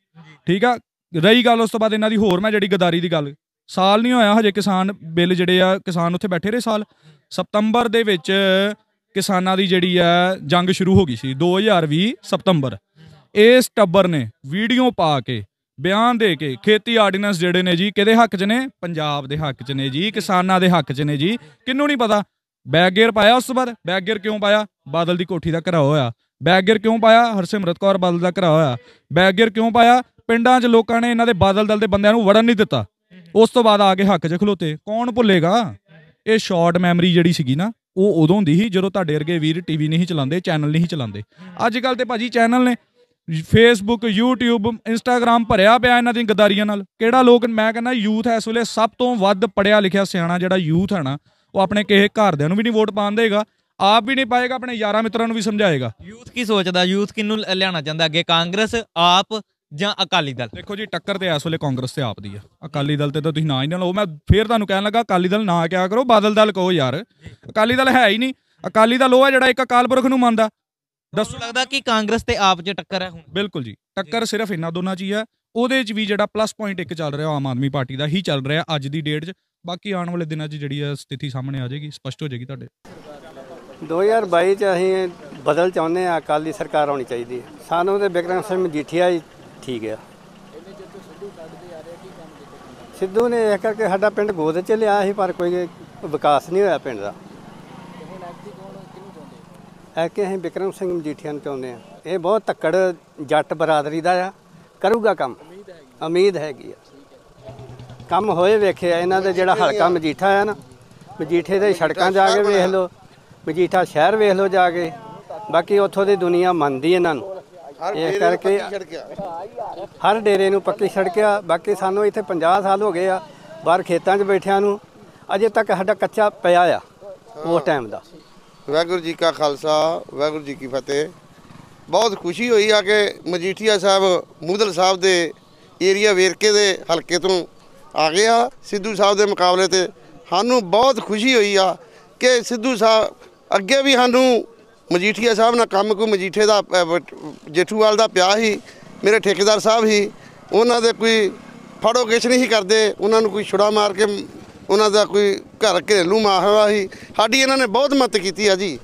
ਠੀਕ ਆ? ਰਹੀ ਗੱਲ ਉਸ ਤੋਂ ਬਾਅਦ ਇਹਨਾਂ ਦੀ ਹੋਰ ਮੈਂ ਜਿਹੜੀ ਗਦਾਰੀ ਦੀ ਗੱਲ ਸਾਲ ਨਹੀਂ ਹੋਇਆ ਹਜੇ ਕਿਸਾਨ ਬਿੱਲ ਜਿਹੜੇ ਆ, ਕਿਸਾਨ ਉੱਥੇ ਬੈਠੇ ਰਹੇ ਸਾਲ। ਸਤੰਬਰ ਦੇ ਵਿੱਚ ਕਿਸਾਨਾਂ ਦੀ ਜਿਹੜੀ ਆ, ਜੰਗ ਸ਼ੁਰੂ ਹੋ ਗਈ ਸੀ 2020 ਸਤੰਬਰ ਇਸ ਟੱਬਰ ਨੇ ਵੀਡੀਓ ਪਾ ਕੇ, ਬਿਆਨ ਦੇ ਕੇ, ਖੇਤੀ ਆਰਡੀਨੈਂਸ ਜਿਹੜੇ ਨੇ ਜੀ, ਕਿਹਦੇ ਹੱਕ 'ਚ ਨੇ? ਪੰਜਾਬ ਦੇ ਹੱਕ 'ਚ ਨੇ ਜੀ, ਕਿਸਾਨਾਂ ਦੇ ਹੱਕ 'ਚ ਨੇ ਜੀ। ਕਿੰਨੂੰ ਨਹੀਂ ਪਤਾ? ਬੈਕ ਗੇਅਰ ਪਾਇਆ ਉਸ ਤੋਂ ਬਾਅਦ ਬੈਕ ਗੇਅਰ ਕਿਉਂ ਪਾਇਆ? ਬਾਦਲ ਦੀ ਕੋਠੀ ਦਾ ਘਰਾ ਹੋਇਆ। ਬੈਕ ਗੇਅਰ ਕਿਉਂ ਪਾਇਆ? ਹਰਸਿਮਰਤ ਕੌਰ ਬਾਦਲ ਦਾ ਘਰਾ ਹੋਇਆ। ਬੈਕ ਗੇਅਰ ਕਿਉਂ ਪਾਇਆ? ਪਿੰਡਾਂ 'ਚ ਲੋਕਾਂ ਨੇ ਇਹਨਾਂ ਦੇ ਬਾਦਲ ਦਲ ਦੇ ਬੰਦਿਆਂ ਨੂੰ ਵੜਨ ਨਹੀਂ ਦਿੱਤਾ। ਉਸ ਤੋਂ ਬਾਅਦ ਆ ਕੇ ਹੱਕ 'ਚ ਖਲੋਤੇ। ਕੌਣ ਭੁੱਲੇਗਾ? ਇਹ ਸ਼ਾਰਟ ਮੈਮਰੀ ਜਿਹੜੀ ਸੀਗੀ ਨਾ ਉਹ ਉਦੋਂ ਦੀ ਸੀ ਜਦੋਂ ਤੁਹਾਡੇ ਵਰਗੇ ਵੀਰ ਟੀਵੀ ਨਹੀਂ ਚਲਾਉਂਦੇ ਚੈਨਲ ਨਹੀਂ ਚਲਾਉਂਦੇ। ਅੱਜ ਕੱਲ ਤੇ ਭਾਜੀ ਚੈਨਲ ਨੇ ਫੇਸਬੁੱਕ YouTube ਇੰਸਟਾਗ੍ਰam ਭਰਿਆ ਪਿਆ ਇਹਨਾਂ ਦੀਆਂ ਗਦਾਰੀਆਂ ਨਾਲ। ਕਿਹੜਾ ਲੋਕ ਮੈਂ ਕਹਿੰਦਾ ਯੂਥ ਇਸ ਵੇਲੇ ਸਭ ਤੋਂ ਵੱਧ ਪੜਿਆ ਲਿਖਿਆ ਸਿਆਣਾ ਜਿਹੜਾ ਯੂਥ ਹੈ ਨਾ ਉਹ ਆਪਣੇ ਕਿਸੇ ਘਰਦਿਆਂ ਨੂੰ ਵੀ ਨਹੀਂ ਵੋਟ ਪਾਉਣ ਦੇਗਾ। ਆਪ ਵੀ ਨਹੀਂ ਪਾਏਗਾ ਆਪਣੇ ਯਾਰਾਂ ਮਿੱਤਰਾਂ ਨੂੰ ਵੀ ਸਮਝਾਏਗਾ। ਯੂਥ ਕੀ ਸੋਚਦਾ? ਯੂਥ ਕਿਹਨੂੰ ਲ- ਲਿਆਉਣਾ ਚਾਹੁੰਦਾ? ਅੱਗੇ ਕਾਂਗਰਸ ਆਪ ਜਾਂ ਅਕਾਲੀ ਦਲ? ਦੇਖੋ ਜੀ ਟੱਕਰ ਤੇ ਇਸ ਵੇਲੇ ਕਾਂਗਰਸ ਤੇ ਆਪ ਦੀ ਆ। ਅਕਾਲੀ ਦਲ ਤੇ ਤਾਂ ਤੁਸੀਂ ਨਾ ਹੀ ਨਾ ਲਓ। ਮੈਂ ਫੇਰ ਤੁਹਾਨੂੰ ਕਹਿਣ ਲੱਗਾ ਅਕਾਲੀ ਦਲ ਨਾ ਕਿਆ ਕਰੋ ਬਾਦਲ ਦਲ ਕਹੋ ਯਾਰ। ਅਕਾਲੀ ਦਲ ਹੈ ਹੀ ਨਹੀਂ। ਅਕਾਲੀ ਦਲ ਉਹ ਹੈ ਜਿਹੜਾ ਇੱਕ ਅਕਾਲ ਪੁਰਖ ਨੂੰ ਮੰਨਦਾ। ਦੱਸੋ ਲੱਗਦਾ ਕਿ ਕਾਂਗਰਸ ਤੇ ਆਪ 'ਚ ਟੱਕਰ ਹੈ ਹੁਣ? ਬਿਲਕੁਲ ਜੀ। ਟੱਕਰ ਸਿਰਫ ਇਹਨਾਂ ਦੋਨਾਂ 'ਚ ਹੀ ਆ ਉਹਦੇ 'ਚ ਵੀ ਜਿਹੜਾ ਪਲੱਸ ਪੁਆਇੰਟ ਇੱਕ ਚੱਲ ਰਿਹਾ ਉਹ ਆਮ ਆਦਮੀ ਪਾਰਟੀ ਦਾ ਹੀ ਚੱਲ ਰਿਹਾ ਅੱਜ ਦੀ ਡੇਟ 'ਚ। ਬਾਕੀ ਆਉਣ ਵਾਲੇ ਦਿਨਾਂ 'ਚ ਜਿਹੜੀ ਆ ਸਥਿਤੀ ਸਾਹਮਣੇ ਆ ਜਾਏਗੀ ਸਪਸ਼ਟ ਹੋ ਜਾਏਗੀ ਤੁਹਾਡੇ। 2022 ਚ ਅਸੀਂ ਬਦਲ ਚਾਹੁੰਦੇ ਆ ਅਕਾਲੀ ਸਰਕਾਰ ਆਉਣੀ ਚਾਹੀਦੀ ਹੈ। ਸਾਨੂੰ ਤੇ ਬਿਕਰਮ ਸਿੰਘ ਮਜੀਠੀਆ ਹੀ ਠੀਕ ਆ। ਸਿੱਧੂ ਨੇ ਇਹ ਕਰਕੇ ਸਾਡਾ ਪਿੰਡ ਗੋਦ ਚ ਲਿਆ ਸੀ ਪਰ ਕੋਈ ਵਿਕਾਸ ਨਹੀਂ ਹੋਇਆ ਪਿੰਡ ਦਾ। ਐ ਕਿ ਅਸੀਂ ਬਿਕਰਮ ਸਿੰਘ ਮਜੀਠੀਆ ਨੂੰ ਚਾਹੁੰਦੇ ਆ। ਇਹ ਬਹੁਤ ਤੱਕੜ ਜੱਟ ਬਰਾਦਰੀ ਦਾ ਆ ਕਰੂਗਾ ਕੰਮ। ਉਮੀਦ ਹੈਗੀ ਆ। ਕੰਮ ਹੋਏ ਵੇਖਿਆ ਇਹਨਾਂ ਦੇ ਜਿਹੜਾ ਹਲਕਾ ਮਜੀਠਾ ਆ ਨਾ ਮਜੀਠੇ ਦੇ ਸੜਕਾਂ ਜਾ ਕੇ ਵੇਖ ਲਓ ਮਜੀਠਾ ਸ਼ਹਿਰ ਵੇਖ ਲਓ ਜਾ ਕੇ। ਬਾਕੀ ਉੱਥੋਂ ਦੀ ਦੁਨੀਆ ਮੰਨਦੀ ਇਹਨਾਂ ਨੂੰ। ਇਸ ਕਰਕੇ ਹਰ ਡੇਰੇ ਨੂੰ ਪੱਕੀ ਸੜਕ ਆ। ਬਾਕੀ ਸਾਨੂੰ ਇੱਥੇ 50 ਸਾਲ ਹੋ ਗਏ ਆ ਬਾਹਰ ਖੇਤਾਂ 'ਚ ਬੈਠਿਆਂ ਨੂੰ। ਅਜੇ ਤੱਕ ਸਾਡਾ ਕੱਚਾ ਪਿਆ ਆ ਉਸ ਟਾਈਮ ਦਾ। ਵਾਹਿਗੁਰੂ ਜੀ ਕਾ ਖਾਲਸਾ ਵਾਹਿਗੁਰੂ ਜੀ ਕੀ ਫਤਿਹ। ਬਹੁਤ ਖੁਸ਼ੀ ਹੋਈ ਆ ਕਿ ਮਜੀਠੀਆ ਸਾਹਿਬ ਮੂਦਲ ਸਾਹਿਬ ਦੇ ਏਰੀਆ ਵੇਰਕੇ ਦੇ ਹਲਕੇ ਤੋਂ ਆ ਗਏ ਆ। ਸਿੱਧੂ ਸਾਹਿਬ ਦੇ ਮੁਕਾਬਲੇ ਤੇ ਸਾਨੂੰ ਬਹੁਤ ਖੁਸ਼ੀ ਹੋਈ ਆ ਕਿ ਸਿੱਧੂ ਸਾਹਿਬ ਅੱਗੇ ਵੀ ਸਾਨੂੰ ਮਜੀਠੀਆ ਸਾਹਿਬ ਨਾਲ ਕੰਮ ਕੋਈ ਮਜੀਠੇ ਦਾ ਜੇਠੂਵਾਲ ਦਾ ਪਿਆ ਸੀ, ਮੇਰੇ ਠੇਕੇਦਾਰ ਸਾਹਿਬ ਹੀ ਉਹਨਾਂ ਦੇ ਕੋਈ ਫੜੋ ਕਿਛ ਨਹੀਂ ਸੀ ਕਰਦੇ, ਉਹਨਾਂ ਨੂੰ ਕੋਈ ਛੁੜਾ ਮਾਰ ਕੇ, ਉਹਨਾਂ ਦਾ ਕੋਈ ਘਰ ਘਰੇਲੂ ਮਾਹਵਾ ਸੀ। ਸਾਡੀ ਇਹਨਾਂ ਨੇ ਬਹੁਤ ਮਦਦ ਕੀਤੀ ਆ ਜੀ।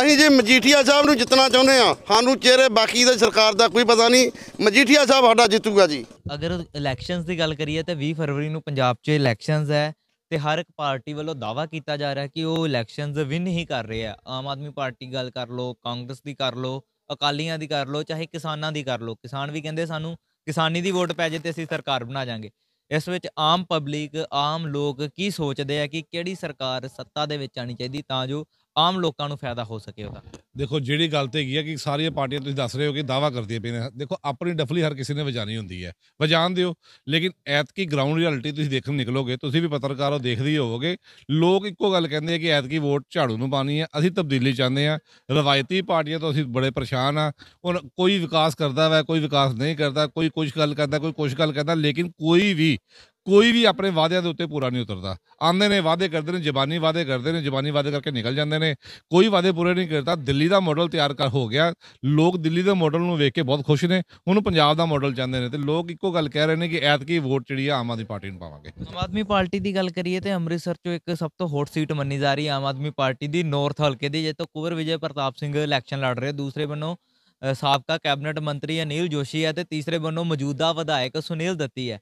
ਅਸੀਂ ਜੇ ਮਜੀਠੀਆ ਸਾਹਿਬ ਨੂੰ ਜਿੱਤਣਾ ਚਾਹੁੰਦੇ ਆ ਸਾਨੂੰ ਚਿਹਰੇ ਬਾਕੀ ਦਾ ਸਰਕਾਰ ਦਾ ਕੋਈ ਪਤਾ ਨਹੀਂ, ਮਜੀਠੀਆ ਸਾਹਿਬ ਸਾਡਾ ਜਿੱਤੂਗਾ ਜੀ। ਅਗਰ ਇਲੈਕਸ਼ਨਸ ਦੀ ਗੱਲ ਕਰੀਏ ਤਾਂ 20 ਫਰਵਰੀ ਨੂੰ ਪੰਜਾਬ 'ਚ ਇਲੈਕਸ਼ਨਸ ਹੈ ਤੇ ਹਰ ਇੱਕ ਪਾਰਟੀ ਵੱਲੋਂ ਦਾਵਾ ਕੀਤਾ ਜਾ ਰਿਹਾ ਕਿ ਉਹ ਇਲੈਕਸ਼ਨਸ ਵਿਨ ਹੀ ਕਰ ਰਹੇ ਆ। ਆਮ ਆਦਮੀ ਪਾਰਟੀ ਗੱਲ ਕਰ ਲਓ, ਕਾਂਗਰਸ ਦੀ ਕਰ ਲਓ, ਅਕਾਲੀਆਂ ਦੀ ਕਰ ਲਓ, ਚਾਹੇ ਕਿਸਾਨਾਂ ਦੀ ਕਰ ਲਓ। ਕਿਸਾਨ ਵੀ ਕਹਿੰਦੇ ਸਾਨੂੰ ਕਿਸਾਨੀ ਦੀ ਵੋਟ ਪੈ ਜੇ ਤੇ ਅਸੀਂ ਸਰਕਾਰ ਬਣਾ ਜਾਾਂਗੇ। ਇਸ ਵਿੱਚ ਆਮ ਪਬਲਿਕ ਆਮ ਲੋਕ ਕੀ ਸੋਚਦੇ ਆ ਕਿ ਕਿਹੜੀ ਸਰਕਾਰ ਸੱਤਾ ਦੇ ਵਿੱਚ ਆਣੀ ਚਾਹੀਦੀ ਤਾਂ ਜੋ ਆਮ ਲੋਕਾਂ ਨੂੰ ਫਾਇਦਾ ਹੋ ਸਕੇ ਉਹਦਾ। ਦੇਖੋ, ਜਿਹੜੀ ਗੱਲ ਤੇ ਹੈਗੀ ਹੈ ਕਿ ਸਾਰੀਆਂ ਪਾਰਟੀਆਂ ਤੁਸੀਂ ਦੱਸ ਰਹੇ ਹੋ ਕਿ ਦਾਵਾ ਕਰਦੀਆਂ ਪਈਆਂ ਨੇ। ਦੇਖੋ, ਆਪਣੀ ਡਫਲੀ ਹਰ ਕਿਸੇ ਨੇ ਵਜਾਣੀ ਹੁੰਦੀ ਹੈ। ਵਜਾਣ ਦਿਓ, ਲੇਕਿਨ ਐਤਕੀ ਗਰਾਊਂਡ ਰਿਐਲਿਟੀ ਤੁਸੀਂ ਦੇਖਣ ਨਿਕਲੋਗੇ, ਤੁਸੀਂ ਵੀ ਪੱਤਰਕਾਰ ਹੋ ਦੇਖਦੇ ਹੀ ਹੋਵੋਗੇ। ਲੋਕ ਇੱਕੋ ਗੱਲ ਕਹਿੰਦੇ ਆ ਕਿ ਐਤਕੀ ਵੋਟ ਝਾੜੂ ਨੂੰ ਪਾਣੀ ਹੈ ਅਸੀਂ ਤਬਦੀਲੀ ਚਾਹੁੰਦੇ ਆ। ਰਵਾਇਤੀ ਪਾਰਟੀਆਂ ਤੋਂ ਅਸੀਂ ਬੜੇ ਪਰੇਸ਼ਾਨ ਆ। ਹੁਣ ਕੋਈ ਵਿਕਾਸ ਕਰਦਾ ਵਾ, ਕੋਈ ਵਿਕਾਸ ਨਹੀਂ ਕਰਦਾ, ਕੋਈ ਕੁਝ ਗੱਲ ਕਰਦਾ, ਕੋਈ ਕੁਝ ਗੱਲ ਕਰਦਾ, ਲੇਕਿਨ ਕੋਈ ਵੀ ਕੋਈ ਵੀ ਆਪਣੇ ਵਾਅਦਿਆਂ ਦੇ ਉੱਤੇ ਪੂਰਾ ਨਹੀਂ ਉਤਰਦਾ। ਆਉਂਦੇ ਨੇ, ਵਾਅਦੇ ਕਰਦੇ ਨੇ, ਜ਼ਬਾਨੀ ਵਾਅਦੇ ਕਰਦੇ ਨੇ, ਜ਼ਬਾਨੀ ਵਾਅਦੇ ਕਰਕੇ ਨਿਕਲ ਜਾਂਦੇ ਨੇ। ਕੋਈ ਵਾਅਦੇ ਪੂਰੇ ਨਹੀਂ ਕਰਦਾ। ਦਿੱਲੀ ਦਾ ਮਾਡਲ ਤਿਆਰ ਕਰ, ਹੋ ਗਿਆ। ਲੋਕ ਦਿੱਲੀ ਦੇ ਮਾਡਲ ਨੂੰ ਵੇਖ ਕੇ ਬਹੁਤ ਖੁਸ਼ ਨੇ। ਹੁਣ ਪੰਜਾਬ ਦਾ ਮਾਡਲ ਚਾਹੁੰਦੇ ਨੇ ਤੇ ਲੋਕ ਇੱਕੋ ਗੱਲ ਕਹਿ ਰਹੇ ਨੇ ਕਿ ਐਤਕੀ ਵੋਟ ਜਿਹੜੀ ਆ, ਆਮ ਆਦਮੀ ਪਾਰਟੀ ਨੂੰ ਪਾਵਾਂਗੇ। ਆਮ ਆਦਮੀ ਪਾਰਟੀ ਦੀ ਗੱਲ ਕਰੀਏ ਤੇ ਅੰਮ੍ਰਿਤਸਰ ਚੋਂ ਇੱਕ ਸਭ ਤੋਂ ਹੌਟ ਸੀਟ ਮੰਨੀ ਜਾ ਰਹੀ ਹੈ ਆਮ ਆਦਮੀ ਪਾਰਟੀ ਦੀ ਨਾਰਥ ਹਲਕੇ ਦੀ। ਜਿੱਥੇ ਕੁਵਰ ਵਿਜੇ ਪ੍ਰਤਾਪ ਸਿੰਘ ਇਲੈਕਸ਼ਨ ਲੜ ਰਹੇ ਦੂਸਰੇ ਵੱਲੋਂ ਸਾਬਕਾ ਕੈਬਨਿਟ ਮੰਤਰੀ ਅਨਿਲ ਜੋਸ਼ੀ ਹੈ ਤੇ ਤੀਸਰੇ ਵੱਲੋਂ ਮੌਜੂਦਾ ਵਿਧਾਇਕ ਸੁਨੀਲ ਦੱਤੀ ਹੈ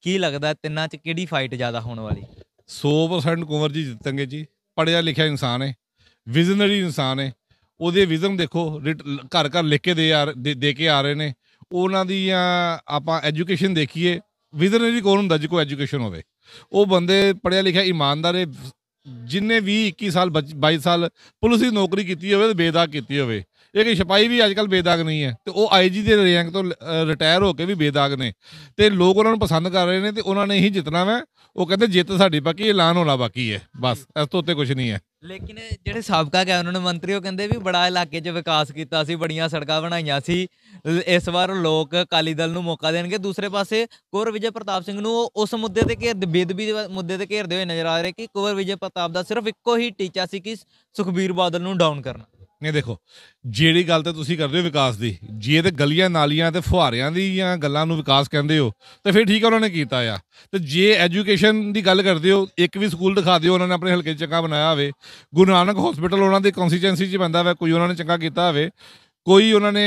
ਕੀ ਲੱਗਦਾ ਤਿੰਨਾਂ 'ਚ ਕਿਹੜੀ ਫਾਈਟ ਜ਼ਿਆਦਾ ਹੋਣ ਵਾਲੀ? 100% ਕੁੰਵਰ ਜੀ ਜਿੱਤਣਗੇ ਜੀ। ਪੜਿਆ ਲਿਖਿਆ ਇਨਸਾਨ ਹੈ ਵਿਜ਼ਨਰੀ ਇਨਸਾਨ ਹੈ ਉਹਦੇ ਵਿਜ਼ਨ ਦੇਖੋ, ਰਿਟ- ਘਰ ਘਰ ਲਿਖ ਕੇ ਦੇ ਆ ਦੇ ਦੇ ਕੇ ਆ ਰਹੇ ਨੇ। ਉਹਨਾਂ ਦੀਆਂ ਆਪਾਂ ਐਜੂਕੇਸ਼ਨ ਦੇਖੀਏ ਵਿਜ਼ਨਰੀ ਕੌਣ ਹੁੰਦਾ ਜੀ ਕੋਈ ਐਜੂਕੇਸ਼ਨ ਹੋਵੇ? ਉਹ ਬੰਦੇ ਪੜਿਆ ਲਿਖਿਆ ਇਮਾਨਦਾਰ ਹੈ ਜਿਨੇ 20 21 ਸਾਲ, ਬੱਚ- 22 ਸਾਲ ਪੁਲਿਸ ਦੀ ਨੌਕਰੀ ਕੀਤੀ ਹੋਵੇ ਤੇ ਬੇਦਾਗ ਕੀਤੀ ਹੋਵੇ। ਇਹ ਕਿ ਸਿਪਾਹੀ ਵੀ ਅੱਜਕੱਲ ਬੇਦਾਗ ਨਹੀਂ ਹੈ ਤੇ ਉਹ ਆਈਜੀ ਦੇ ਰੈਂਕ ਤੋਂ ਰਿਟਾਇਰ ਹੋ ਕੇ ਵੀ ਬੇਦਾਗ ਨੇ ਤੇ ਲੋਕ ਉਹਨਾਂ ਨੂੰ ਪਸੰਦ ਕਰ ਰਹੇ ਨੇ ਤੇ ਉਹਨਾਂ ਨੇ ਹੀ ਜਿੱਤਣਾ ਵਾ। ਉਹ ਕਹਿੰਦੇ ਜਿੱਤ ਸਾਡੀ ਬਾਕੀ ਐਲਾਨ ਹੋਣਾ ਬਾਕੀ ਹੈ। ਬਸ, ਇਸ ਤੋਂ ਉੱਤੇ ਕੁਝ ਨਹੀਂ ਹੈ। ਲੇਕਿਨ ਜਿਹੜੇ ਸਾਬਕਾ ਕੈਬਨਿਟ ਮੰਤਰੀ, ਉਹ ਕਹਿੰਦੇ ਵੀ ਬੜਾ ਇਲਾਕੇ 'ਚ ਵਿਕਾਸ ਕੀਤਾ ਸੀ, ਬੜੀਆਂ ਸੜਕਾਂ ਬਣਾਈਆਂ ਸੀ। ਇਸ ਵਾਰ ਲੋਕ ਅਕਾਲੀ ਦਲ ਨੂੰ ਮੌਕਾ ਦੇਣਗੇ। ਦੂਸਰੇ ਪਾਸੇ ਕੁਵਰ ਵਿਜੇ ਪ੍ਰਤਾਪ ਸਿੰਘ ਨੂੰ ਉਸ ਮੁੱਦੇ ਤੇ ਘੇਰ ਬੇਦਬੀ ਦੇ ਮੁੱਦੇ ਤੇ ਘੇਰਦੇ ਹੋਏ ਨਜ਼ਰ ਆ ਰਹੇ ਕਿ ਕੁਵਰ ਵਿਜੇ ਪ੍ਰਤਾਪ ਦਾ ਸਿਰਫ ਇੱਕੋ ਹੀ ਟੀਚਾ ਸੀ ਕਿ ਸੁਖਬੀਰ ਬਾਦਲ ਨੂੰ ਡਾਊਨ ਕਰਨਾ। ਇਹ ਦੇਖੋ, ਜਿਹੜੀ ਗੱਲ ਤੇ ਤੁਸੀਂ ਕਰਦੇ ਹੋ ਵਿਕਾਸ ਦੀ, ਜੇ ਤੇ ਗਲੀਆਂ ਨਾਲੀਆਂ ਤੇ ਫੁਹਾਰਿਆਂ ਦੀਆਂ ਗੱਲਾਂ ਨੂੰ ਵਿਕਾਸ ਕਹਿੰਦੇ ਹੋ, ਤੇ ਫਿਰ ਠੀਕ ਆ, ਉਹਨਾਂ ਨੇ ਕੀਤਾ ਆ। ਤੇ ਜੇ ਐਜੂਕੇਸ਼ਨ ਦੀ ਗੱਲ ਕਰਦੇ ਹੋ, ਇੱਕ ਵੀ ਸਕੂਲ ਦਿਖਾ ਦਿਓ, ਉਹਨਾਂ ਨੇ ਆਪਣੇ ਹਲਕੇ 'ਚ ਚੰਗਾ ਬਣਾਇਆ ਹੋਵੇ, ਗੁਰੂ ਨਾਨਕ ਹਸਪੀਟਲ ਉਹਨਾਂ ਦੀ ਕਨਸਟੀਚੁਐਂਸੀ 'ਚ ਪੈਂਦਾ ਵਾ, ਕੋਈ ਉਹਨਾਂ ਨੇ ਚੰਗਾ ਕੀਤਾ ਹੋਵੇ ਕੋਈ ਉਹਨਾਂ ਨੇ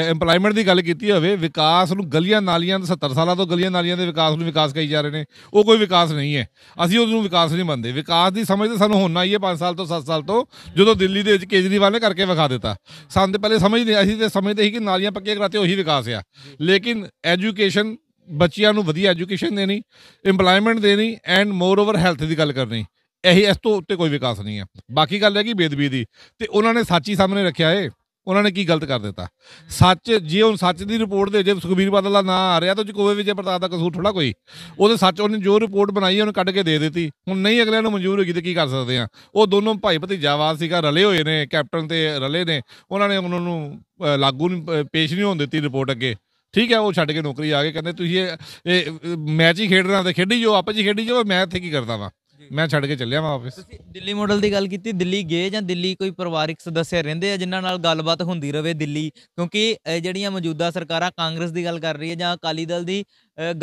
ਏਮਪਲੋਇਮੈਂਟ ਦੀ ਗੱਲ ਕੀਤੀ ਹੋਵੇ, ਵਿਕਾਸ ਨੂੰ ਗਲੀਆਂ ਨਾਲੀਆਂ ਦੇ 70 ਸਾਲਾਂ ਤੋਂ ਗਲੀਆਂ ਨਾਲੀਆਂ ਦੇ ਵਿਕਾਸ ਨੂੰ ਵਿਕਾਸ ਕਹੀ ਜਾ ਰਹੇ ਨੇ, ਉਹ ਕੋਈ ਵਿਕਾਸ ਨਹੀਂ ਹੈ। ਅਸੀਂ ਉਹਨੂੰ ਵਿਕਾਸ ਨਹੀਂ ਮੰਨਦੇ। ਵਿਕਾਸ ਦੀ ਸਮਝ ਤਾਂ ਸਾਨੂੰ ਹੋਣਾ ਹੀ ਹੈ 5 ਸਾਲ ਤੋਂ 7 ਸਾਲ ਤੋਂ, ਜਦੋਂ ਦਿੱਲੀ ਦੇ ਵਿੱਚ ਕੇਜਰੀਵਾਲ ਨੇ ਕਰਕੇ ਵਿਖਾ ਦਿੱਤਾ। ਸਾਨੂੰ ਤੇ ਪਹਿਲੇ ਸਮਝ ਨਹੀਂ, ਅਸੀਂ ਤੇ ਸਮਝਦੇ ਸੀ ਕਿ ਨਾਲੀਆਂ ਪੱਕੀਆਂ ਕਰਾਤੇ, ਉਹੀ ਵਿਕਾਸ ਆ। ਲੇਕਿਨ ਐਜੂਕੇਸ਼ਨ ਬੱਚਿਆਂ ਨੂੰ ਵਧੀਆ ਐਜੂਕੇਸ਼ਨ ਦੇਣੀ, EMPLOYMENT ਦੇਣੀ ਐਂਡ ਮੋਰ ਓਵਰ ਹੈਲਥ ਦੀ ਗੱਲ ਕਰਨੀ, ਇਹੀ ਇਸ ਤੋਂ ਉੱਤੇ ਕੋਈ ਵਿਕਾਸ ਨਹੀਂ ਹੈ ਬਾਕੀ ਗੱਲ ਹੈ ਕਿ ਬੇਦਬੀ ਦੀ। ਤੇ ਉਹਨਾਂ ਨੇ ਸੱਚ ਹੀ ਸਾਹਮਣੇ ਰੱਖਿਆ ਏ। ਉਹਨਾਂ ਨੇ ਕੀ ਗਲਤ ਕਰ ਦਿੱਤਾ? ਸੱਚ, ਜੇ ਹੁਣ ਸੱਚ ਦੀ ਰਿਪੋਰਟ ਦੇ ਜੇ ਸੁਖਬੀਰ ਬਾਦਲ ਦਾ ਨਾਂ ਆ ਰਿਹਾ ਤਾਂ ਉਹ 'ਚ ਕੋਈ ਵਿਜੇ ਪ੍ਰਤਾਪ ਦਾ ਕਸੂਰ ਥੋੜਾ ਕੋਈ। ਉਹਦੇ ਸੱਚ ਉਹਨੇ ਜੋ ਰਿਪੋਰਟ ਬਣਾਈ ਹੈ ਉਹਨੇ ਕੱਢ ਕੇ ਦੇ ਦਿੱਤੀ। ਹੁਣ ਨਹੀਂ ਅਗਲਿਆਂ ਨੂੰ ਮਨਜ਼ੂਰ ਹੋਗੀ ਤੇ ਕੀ ਕਰ ਸਕਦੇ ਆ? ਉਹ ਦੋਨੋਂ ਭਾਈ ਭਤੀਜਾਵਾਦ ਸੀਗਾ, ਰਲੇ ਹੋਏ ਨੇ, ਕੈਪਟਨ ਤੇ ਰਲੇ ਨੇ। ਉਹਨਾਂ ਨੇ ਉਹਨਾਂ ਨੂੰ ਲਾਗੂ ਨਹੀਂ ਪੇਸ਼ ਨਹੀਂ ਹੋਣ ਦਿੱਤੀ ਰਿਪੋਰਟ ਅੱਗੇ। ਠੀਕ ਹੈ, ਉਹ ਛੱਡ ਕੇ ਨੌਕਰੀ ਆ ਗਏ, ਕਹਿੰਦੇ ਤੁਸੀਂ ਇਹ- ਇਹ, ਮੈਚ ਹੀ ਖੇਡਣਾ ਤੇ ਖੇਡੀ ਜੋ ਆਪਸ 'ਚ ਖੇਡੀ ਜੋ ਮੈਂ ਇੱਥੇ ਕੀ ਕਰਦਾ ਵਾਂ? ਮੈਂ ਛੱਡ ਕੇ ਚੱਲਿਆ ਵਾਪਸ। ਤੁਸੀਂ ਦਿੱਲੀ ਮਾਡਲ ਦੀ ਗੱਲ ਕੀਤੀ ਦਿੱਲੀ ਗਏ ਜਾਂ ਦਿੱਲੀ ਕੋਈ ਪਰਿਵਾਰਿਕ ਸਦੱਸਿਆ ਰਹਿੰਦੇ ਆ ਜਿਨ੍ਹਾਂ ਨਾਲ ਗੱਲਬਾਤ ਹੁੰਦੀ ਰਵੇ ਦਿੱਲੀ? ਕਿਉਂਕਿ ਜਿਹੜੀਆਂ ਮੌਜੂਦਾ ਸਰਕਾਰਾਂ ਕਾਂਗਰਸ ਦੀ ਗੱਲ ਕਰ ਰਹੀ ਹੈ ਜਾਂ ਅਕਾਲੀ ਦਲ ਦੀ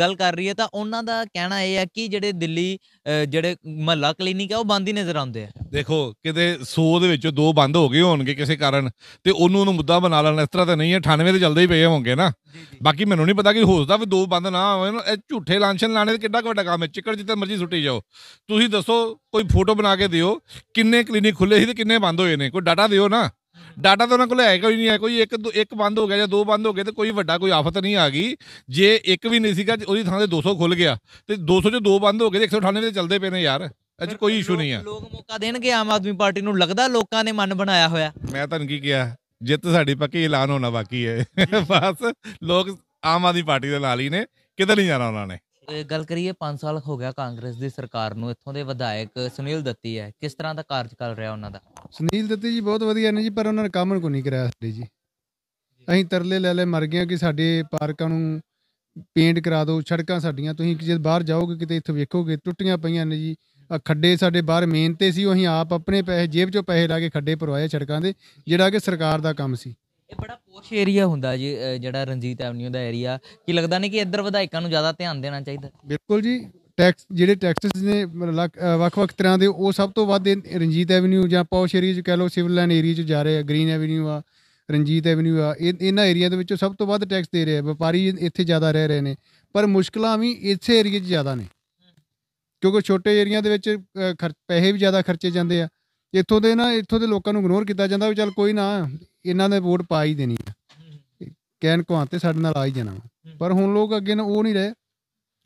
ਗੱਲ ਕਰ ਰਹੀ ਹੈ ਤਾਂ ਉਹਨਾਂ ਦਾ ਕਹਿਣਾ ਇਹ ਹੈ ਕਿ ਜਿਹੜੇ ਦਿੱਲੀ ਜਿਹੜੇ ਮਹੱਲਾ ਕਲੀਨਿਕ ਹੈ ਉਹ ਬੰਦ ਹੀ ਨਜ਼ਰ ਆਉਂਦੇ ਆ। ਦੇਖੋ ਕਿਤੇ 100 ਦੇ ਵਿੱਚੋਂ ਦੋ ਬੰਦ ਹੋ ਗਏ ਹੋਣਗੇ ਕਿਸੇ ਕਾਰਨ ਤੇ ਉਹਨੂੰ ਉਹਨੂੰ ਮੁੱਦਾ ਬਣਾ ਲੈਣ ਇਸ ਤਰ੍ਹਾਂ ਤਾਂ ਨਹੀਂ ਹੈ 98 ਤੇ ਚੱਲਦੇ ਹੀ ਪਏ ਹੋਣਗੇ ਨਾ। ਬਾਕੀ ਮੈਨੂੰ ਨਹੀਂ ਪਤਾ ਕਿ ਹੋ ਸਕਦਾ ਵੀ ਦੋ ਬੰਦ ਨਾ ਹੋਵੇ ਇਹ ਝੂਠੇ ਲਾਂਛਨ ਲਾਣੇ ਤੇ ਕਿੱਡਾ ਕੁ ਵੱਡਾ ਕੰਮ ਹੈ ਚਿੱਕੜ ਜਿੱਤੇ ਮਰਜ਼ੀ ਸੁੱਟੀ ਜਾਓ। ਤੁਸੀਂ ਦੱਸੋ ਕੋਈ ਫੋਟੋ ਬਣਾ ਕੇ ਦਿਓ ਕਿੰਨੇ ਕਲੀਨਿਕ ਖੁੱਲੇ ਸੀ ਤੇ ਕਿੰਨੇ ਬੰਦ ਹੋਏ ਨੇ ਕੋਈ ਡਾਟਾ ਦਿਓ ਨਾ। ਡਾਟਾ ਤਾਂ ਉਹਨਾਂ ਕੋਲ ਹੈ ਕੋਈ ਨਹੀਂ ਹੈ ਕੋਈ ਇੱਕ ਇੱਕ ਬੰਦ ਹੋ ਗਿਆ ਜਾਂ ਦੋ ਬੰਦ ਹੋ ਗਏ ਤੇ ਕੋਈ ਵੱਡਾ ਕੋਈ ਆਫਤ ਨਹੀਂ ਆ ਗਈ। ਜੇ ਇੱਕ ਵੀ ਨਹੀਂ ਸੀਗਾ ਉਹਦੀ ਥਾਂ ਤੇ 200 ਖੁੱਲ ਗਿਆ। ਤੇ 200 ਚ ਦੋ ਬੰਦ ਹੋ ਗਏ ਤੇ 198 ਤੇ ਚੱਲਦੇ ਪਏ ਨੇ ਯਾਰ। 'ਚ ਕੋਈ ਇਸ਼ੂ ਨਹੀਂ ਆ। ਲੋਕ ਮੌਕਾ ਦੇਣਗੇ ਆਮ ਆਦਮੀ ਪਾਰਟੀ ਨੂੰ? ਲੱਗਦਾ ਲੋਕਾਂ ਨੇ ਮਨ ਬਣਾਇਆ ਹੋਇਆ? ਮੈਂ ਤੁਹਾਨੂੰ ਕੀ ਕਿਹਾ ਜਿੱਤ ਸਾਡੀ ਪੱਕੀ ਐਲਾਨ ਹੋਣਾ ਬਾਕੀ ਹੈ। ਬਸ ਲੋਕ ਆਮ ਆਦਮੀ ਪਾਰਟੀ ਦੇ ਨਾਲ ਹੀ ਨੇ ਕਿਤੇ ਨਹੀਂ ਜਾਣਾ ਉਹਨਾਂ ਨੇ। ਗੱਲ ਕਰੀਏ 5 ਸਾਲ ਹੋ ਗਿਆ ਕਾਂਗਰਸ ਦੀ ਸਰਕਾਰ ਨੂੰ, ਇੱਥੋਂ ਦੇ ਵਿਧਾਇਕ ਸੁਨੀਲ ਦੱਤੀ ਹੈ। ਕਿਸ ਤਰ੍ਹਾਂ ਦਾ ਕਾਰਜਕਾਲ ਰਿਹਾ ਉਹਨਾਂ ਦਾ? ਸੁਨੀਲ ਦੱਤੀ ਜੀ ਬਹੁਤ ਵਧੀਆ ਨੇ ਜੀ, ਪਰ ਉਹਨਾਂ ਨੇ ਕੰਮ ਕੋ ਨਹੀਂ ਕਰਾਇਆ ਸਾਡੇ ਜੀ। ਅਸੀਂ ਤਰਲੇ ਲੈ ਲੈ ਮਰ ਗਏ ਕਿ ਸਾਡੇ ਪਾਰਕਾਂ ਨੂੰ ਪੇਂਟ ਕਰਾ ਦਿਓ, ਸੜਕਾਂ ਸਾਡੀਆਂ, ਤੁਸੀਂ ਜੇ ਬਾਹਰ ਜਾਓਗੇ, ਕਿਤੇ ਇੱਥੇ ਵੇਖੋਗੇ, ਟੁੱਟੀਆਂ ਪਈਆਂ ਨੇ ਜੀ। ਖੱਡੇ ਸਾਡੇ ਬਾਹਰ ਮੇਨ ਤੇ ਸੀ, ਉਹ ਅਸੀਂ ਆਪ ਆਪਣੇ ਪੈਸੇ, ਜੇਬ ਚੋਂ ਪੈਸੇ ਲਾ ਕੇ ਖੱਡੇ ਭਰਵਾਏ ਸੜਕਾਂ ਦੇ, ਜਿਹੜਾ ਕਿ ਸਰਕਾਰ ਦਾ ਕੰਮ ਸੀ। ਪੋਸ਼ ਏਰੀਆ ਹੁੰਦਾ ਜੀ ਜਿਹੜਾ ਰਣਜੀਤ ਐਵਨਿਊ ਦਾ ਏਰੀਆ ਕੀ ਲੱਗਦਾ ਨਹੀਂ ਕਿ ਇੱਧਰ ਵਿਧਾਇਕਾਂ ਨੂੰ ਜ਼ਿਆਦਾ ਧਿਆਨ ਦੇਣਾ ਚਾਹੀਦਾ? ਬਿਲਕੁਲ ਜੀ ਟੈਕਸ ਜਿਹੜੇ ਟੈਕਸਸ ਨੇ ਲੱਖ- ਵੱਖ-ਵੱਖ ਤਰ੍ਹਾਂ ਦੇ, ਉਹ ਸਭ ਤੋਂ ਵੱਧ ਰਣਜੀਤ ਐਵਨਿਊ ਜਾਂ ਪੌਸ਼ ਏਰੀਆ 'ਚ ਕਹਿ ਲਓ ਸਿਵਲ ਲਾਈਨ ਏਰੀਆ 'ਚ ਜਾ ਰਹੇ ਆ ਗ੍ਰੀਨ ਐਵਨਿਊ ਆ, ਰਣਜੀਤ ਐਵਨਿਊ ਆ, ਇਹ, ਇਹਨਾਂ ਏਰੀਆ ਦੇ ਵਿੱਚੋਂ ਸਭ ਤੋਂ ਵੱਧ ਟੈਕਸ ਦੇ ਰਹੇ ਆ, ਵਪਾਰੀ ਇੱਥੇ ਜ਼ਿਆਦਾ ਰਹਿ ਰਹੇ ਨੇ, ਪਰ ਮੁਸ਼ਕਲਾਂ ਵੀ ਇਸੇ ਏਰੀਆ 'ਚ ਜ਼ਿਆਦਾ ਨੇ। ਕਿਉਂਕਿ ਛੋਟੇ ਏਰੀਆ ਦੇ ਵਿੱਚ ਖਰਚ ਪੈਸੇ ਵੀ ਜ਼ਿਆਦਾ ਖਰਚੇ ਜਾਂਦੇ ਆ। ਇੱਥੋਂ ਦੇ ਨਾ, ਇੱਥੋਂ ਦੇ ਲੋਕਾਂ ਨੂੰ ਇਗਨੋਰ ਕੀਤਾ ਜਾਂਦਾ ਵੀ ਚੱਲ ਕੋਈ ਨਾ ਇਹਨਾਂ ਨੇ ਵੋਟ ਪਾ ਹੀ ਦੇਣੀ ਆ। ਕਹਿਣ ਕੋ ਤੇ ਸਾਡੇ ਨਾਲ ਆ ਹੀ ਜਾਣਾ। ਪਰ ਹੁਣ ਲੋਕ ਅੱਗੇ ਨਾ ਉਹ ਨਹੀਂ ਰਹੇ।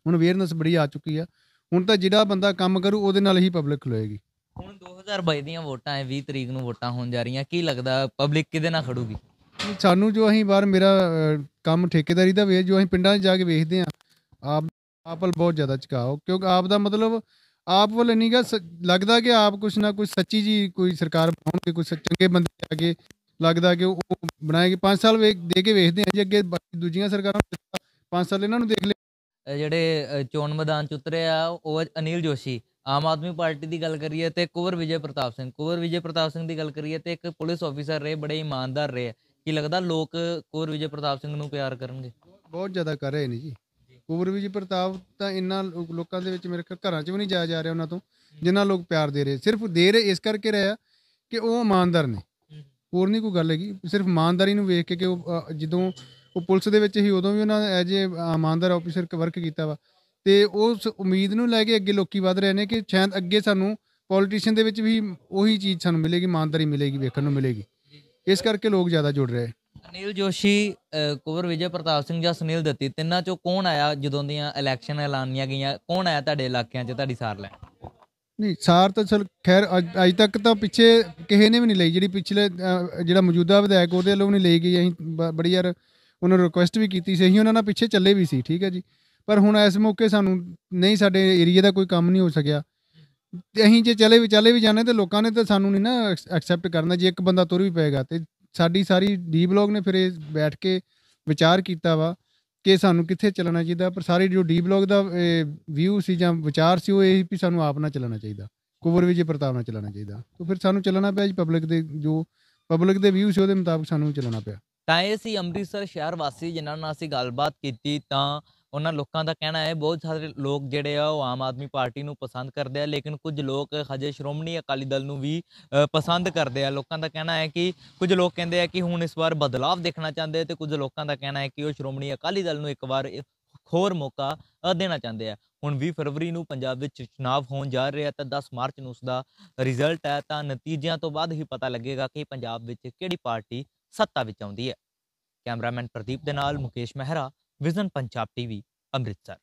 ਹੁਣ ਅਵੇਅਰਨੈਸ ਬੜੀ ਆ ਚੁੱਕੀ ਆ। ਹੁਣ ਤਾਂ ਜਿਹੜਾ ਬੰਦਾ ਕੰਮ ਕਰੂ ਉਹਦੇ ਨਾਲ ਹੀ ਪਬਲਿਕ ਖਲੋਏਗੀ। ਹੁਣ 2022 ਦੀਆਂ ਵੋਟਾਂ ਹੈ 20 ਤਰੀਕ ਨੂੰ ਵੋਟਾਂ ਹੋਣ ਜਾ ਰਹੀਆਂ। ਕੀ ਲੱਗਦਾ ਪਬਲਿਕ ਕਿਹਦੇ ਨਾਲ ਖੜੂਗੀ? ਸਾਨੂੰ ਜੋ ਅਸੀਂ ਬਾਹਰ ਮੇਰਾ ਕੰਮ ਠੇਕੇਦਾਰੀ ਦਾ ਵੇ ਜੋ ਅਸੀਂ ਪਿੰਡਾਂ 'ਚ ਜਾ ਕੇ ਵੇਖਦੇ ਆ ਆਪ ਆਪ ਵੱਲ ਬਹੁਤ ਜ਼ਿਆਦਾ ਝੁਕਾਓ। ਕਿਉਂਕਿ ਆਪ ਦਾ ਮਤਲਬ ਆਪ ਵੱਲ ਨਹੀਂਗਾ ਲੱਗਦਾ ਕਿ ਆਪ ਕੁਛ ਨਾ ਕੁਛ ਸੱਚੀ ਜੀ ਕੋਈ ਸਰਕਾਰ ਬਣਾਉਣਗੇ ਕੁਛ ਚੰਗੇ ਬੰਦੇ ਆ ਕੇ ਲੱਗਦਾ ਕਿ ਉਹ ਉਹ ਬਣਾਏਗੇ। 5 ਸਾਲ ਵੇਖ ਦੇ ਕੇ ਵੇਖਦੇ ਆ ਜੀ ਅੱਗੇ। ਬਾਕੀ ਦੂਜੀਆਂ ਸਰਕਾਰਾਂ 5 ਸਾਲ ਇਹਨਾਂ ਨੂੰ ਦੇਖ ਅ, ਜਿਹੜੇ ਚੋਣ ਮੈਦਾਨ ਚ ਉਤਰੇ ਆ ਉਹ ਅਨਿਲ ਜੋਸ਼ੀ। ਆਮ ਆਦਮੀ ਪਾਰਟੀ ਦੀ ਗੱਲ ਕਰੀਏ ਤੇ ਕੁਵਰ ਵਿਜੇ ਪ੍ਰਤਾਪ ਸਿੰਘ। ਕੁਵਰ ਵਿਜੇ ਪ੍ਰਤਾਪ ਸਿੰਘ ਦੀ ਗੱਲ ਕਰੀਏ ਤੇ ਇੱਕ ਪੁਲਿਸ ਆਫੀਸਰ ਰਹੇ ਬੜੇ ਇਮਾਨਦਾਰ ਰਹੇ। ਕੀ ਲੱਗਦਾ ਲੋਕ ਕੁਵਰ ਵਿਜੇ ਪ੍ਰਤਾਪ ਸਿੰਘ ਨੂੰ ਪਿਆਰ ਕਰਨਗੇ? ਬਹੁਤ ਜ਼ਿਆਦਾ ਕਰ ਰਹੇ ਨੇ ਜੀ। ਕੁਬਰ ਵੀ ਜੀ ਪ੍ਰਤਾਪ ਤਾਂ ਇੰਨਾ ਲੋ- ਲੋਕਾਂ ਦੇ ਵਿੱਚ ਮੇਰੇ ਘਰਾਂ 'ਚ ਵੀ ਨਹੀਂ ਜਾਇਆ ਜਾ ਰਿਹਾ ਉਹਨਾਂ ਤੋਂ ਜਿੰਨਾ ਲੋਕ ਪਿਆਰ ਦੇ ਰਹੇ। ਸਿਰਫ ਦੇ ਰਹੇ ਇਸ ਕਰਕੇ ਰਹੇ ਆ ਕਿ ਉਹ ਇਮਾਨਦਾਰ ਨੇ। ਹੋਰ ਨਹੀਂ ਕੋਈ ਗੱਲ ਹੈਗੀ। ਸਿਰਫ ਇਮਾਨਦਾਰੀ ਨੂੰ ਵੇਖ ਕੇ ਕਿ ਉਹ ਜਦੋਂ ਉਹ ਪੁਲਿਸ ਦੇ ਵਿੱਚ ਹੀ ਉਦੋਂ ਵੀ ਉਹਨਾਂ ਐਜ ਏ ਇਮਾਨਦਾਰ ਆਫੀਸਰ ਵਰਕ ਕੀਤਾ ਵਾ। ਤੇ ਉਸ ਉਮੀਦ ਨੂੰ ਲੈ ਕੇ ਅੱਗੇ ਲੋਕੀ ਵਧ ਰਹੇ ਨੇ ਕਿ ਸ਼ਾਇਦ ਅੱਗੇ ਸਾਨੂੰ ਪੋਲੀਟੀਸ਼ੀਅਨ ਦੇ ਵਿੱਚ ਵੀ ਉਹੀ ਚੀਜ਼ ਸਾਨੂੰ ਮਿਲੇਗੀ ਇਮਾਨਦਾਰੀ ਮਿਲੇਗੀ ਵੇਖਣ ਨੂੰ ਮਿਲੇਗੀ। ਇਸ ਕਰਕੇ ਲੋਕ ਜ਼ਿਆਦਾ ਜੁੜ ਰਹੇ। ਅਨਿਲ ਜੋਸ਼ੀ ਅ, ਕੁਵਰ ਵਿਜੇ ਪ੍ਰਤਾਪ ਸਿੰਘ ਜਾਂ ਸੁਨੀਲ ਦੱਤੀ ਤਿੰਨਾਂ ਚੋਂ ਕੌਣ ਆਇਆ ਜਦੋਂ ਦੀਆਂ ਇਲੈਕਸ਼ਨ ਐਲਾਨੀਆਂ ਗਈਆਂ? ਕੌਣ ਆਇਆ ਤੁਹਾਡੇ ਇਲਾਕਿਆਂ 'ਚ ਤੁਹਾਡੀ ਸਾਰ ਲੈਣ? ਨਹੀਂ, ਸਾਰ ਤਾਂ ਚਲ ਖੈਰ, ਅੱਜ- ਅੱਜ ਤੱਕ ਤਾਂ ਪਿੱਛੇ ਕਿਸੇ ਨੇ ਵੀ ਨਹੀਂ ਲਈ, ਜਿਹੜੀ ਪਿਛਲੇ ਜਿਹੜਾ ਮੌਜੂਦਾ ਵਿਧਾਇਕ ਉਹਦੇ ਵੱਲੋਂ ਵੀ ਨਹੀਂ ਲਈ ਗਈ, ਅਸੀਂ ਬ- ਬੜੀ ਯਾਰ ਉਹਨਾਂ ਨੂੰ ਰਿਕੁਐਸਟ ਵੀ ਕੀਤੀ ਸੀ, ਅਸੀਂ ਉਹਨਾਂ ਨਾਲ ਪਿੱਛੇ ਚੱਲੇ ਵੀ ਸੀ, ਠੀਕ ਹੈ ਜੀ। ਪਰ ਹੁਣ ਇਸ ਮੌਕੇ ਸਾਨੂੰ ਨਹੀਂ, ਸਾਡੇ ਏਰੀਆ ਦਾ ਕੋਈ ਕੰਮ ਨਹੀਂ ਹੋ ਸਕਿਆ। ਤੇ ਅਸੀਂ ਜੇ ਚਲੇ ਵੀ ਚਲੇ ਵੀ ਜਾਣੇ ਤੇ ਲੋਕਾਂ ਨੇ ਤਾਂ ਸਾਨੂੰ ਨਹੀਂ ਨਾ ਐਕਸੈਪਟ ਕਰਨਾ, ਜੇ ਇੱਕ ਬੰਦਾ ਤੁਰ ਵੀ ਪਏਗਾ, ਤੇ ਸਾਡੀ ਸਾਰੀ ਡੀ ਬਲੌਗ ਨੇ ਫਿਰ ਇਹ ਬੈਠ ਕੇ ਵਿਚਾਰ ਕੀਤਾ ਵਾ। ਕਿ ਸਾਨੂੰ ਕਿੱਥੇ ਚੱਲਣਾ ਚਾਹੀਦਾ, ਪਰ ਸਾਰੀ ਜੋ ਡੀ ਬਲੌਗ ਦਾ ਵਿਊ ਸੀ ਜਾਂ ਵਿਚਾਰ ਸੀ, ਉਹ ਇਹ ਸੀ ਵੀ ਸਾਨੂੰ ਆਪ ਨਾਲ ਚੱਲਣਾ ਚਾਹੀਦਾ। ਕੁਵਰ ਵਿੱਚ ਪ੍ਰਤਾਪ ਨਾਲ ਚੱਲਣਾ ਚਾਹੀਦਾ। ਤਾਂ ਫਿਰ ਸਾਨੂੰ ਚੱਲਣਾ ਪਿਆ ਜੀ ਪਬਲਿਕ ਦੇ, ਜੋ ਪਬਲਿਕ ਦੇ ਵਿਊ ਸੀ, ਉਹਦੇ ਮੁਤਾਬਕ ਸਾਨੂੰ ਚੱਲਣਾ ਪਿਆ। ਤਾਂ ਇਹ ਸੀ ਅੰਮ੍ਰਿਤਸਰ ਸ਼ਹਿਰ ਵਾਸੀ, ਜਿਨ੍ਹਾਂ ਨਾਲ ਅਸੀਂ ਗੱਲਬਾਤ ਕੀਤੀ ਤਾਂ ਉਹਨਾਂ ਲੋਕਾਂ ਦਾ ਕਹਿਣਾ ਹੈ, ਬਹੁਤ ਸਾਰੇ ਲੋਕ ਜਿਹੜੇ ਆ, ਉਹ ਆਮ ਆਦਮੀ ਪਾਰਟੀ ਨੂੰ ਪਸੰਦ ਕਰਦੇ ਆ, ਲੇਕਿਨ ਕੁਝ ਲੋਕ ਹਜੇ ਸ਼੍ਰੋਮਣੀ ਅਕਾਲੀ ਦਲ ਨੂੰ ਵੀ ਪਸੰਦ ਕਰਦੇ ਆ। ਲੋਕਾਂ ਦਾ ਕਹਿਣਾ ਹੈ ਕਿ ਕੁਝ ਲੋਕ ਕਹਿੰਦੇ ਆ ਕਿ ਹੁਣ ਇਸ ਵਾਰ ਬਦਲਾਵ ਦੇਖਣਾ ਚਾਹੁੰਦੇ ਆ ਤੇ ਕੁਝ ਲੋਕਾਂ ਦਾ ਕਹਿਣਾ ਹੈ ਕਿ ਉਹ ਸ਼੍ਰੋਮਣੀ ਅਕਾਲੀ ਦਲ ਨੂੰ ਇੱਕ ਵਾਰ ਹੋਰ ਮੌਕਾ ਦੇਣਾ ਚਾਹੁੰਦੇ ਆ। ਹੁਣ 20 ਫਰਵਰੀ ਨੂੰ ਪੰਜਾਬ ਵਿੱਚ ਚੁਣਾਵ ਹੋਣ ਜਾ ਰਿਹਾ ਤਾਂ 10 ਮਾਰਚ ਨੂੰ ਉਸ ਦਾ ਰਿਜ਼ਲਟ ਹੈ ਤਾਂ ਨਤੀਜਿਆਂ ਤੋਂ ਬਾਅਦ ਹੀ ਪਤਾ ਲੱਗੇਗਾ ਕਿ ਪੰਜਾਬ ਵਿੱਚ ਕਿਹੜੀ ਪਾਰਟੀ ਸੱਤਾ ਵਿੱਚ ਆਉਂਦੀ ਹੈ। ਕੈਮਰਾਮੈਨ ਪ੍ਰਦੀਪ ਦੇ ਨਾਲ ਮੁਕੇਸ਼ ਮਹਿਰਾ ਵਿਜ਼ਨ ਪੰਜਾਬ ਟੀਵੀ ਅੰਮ੍ਰਿਤਸਰ।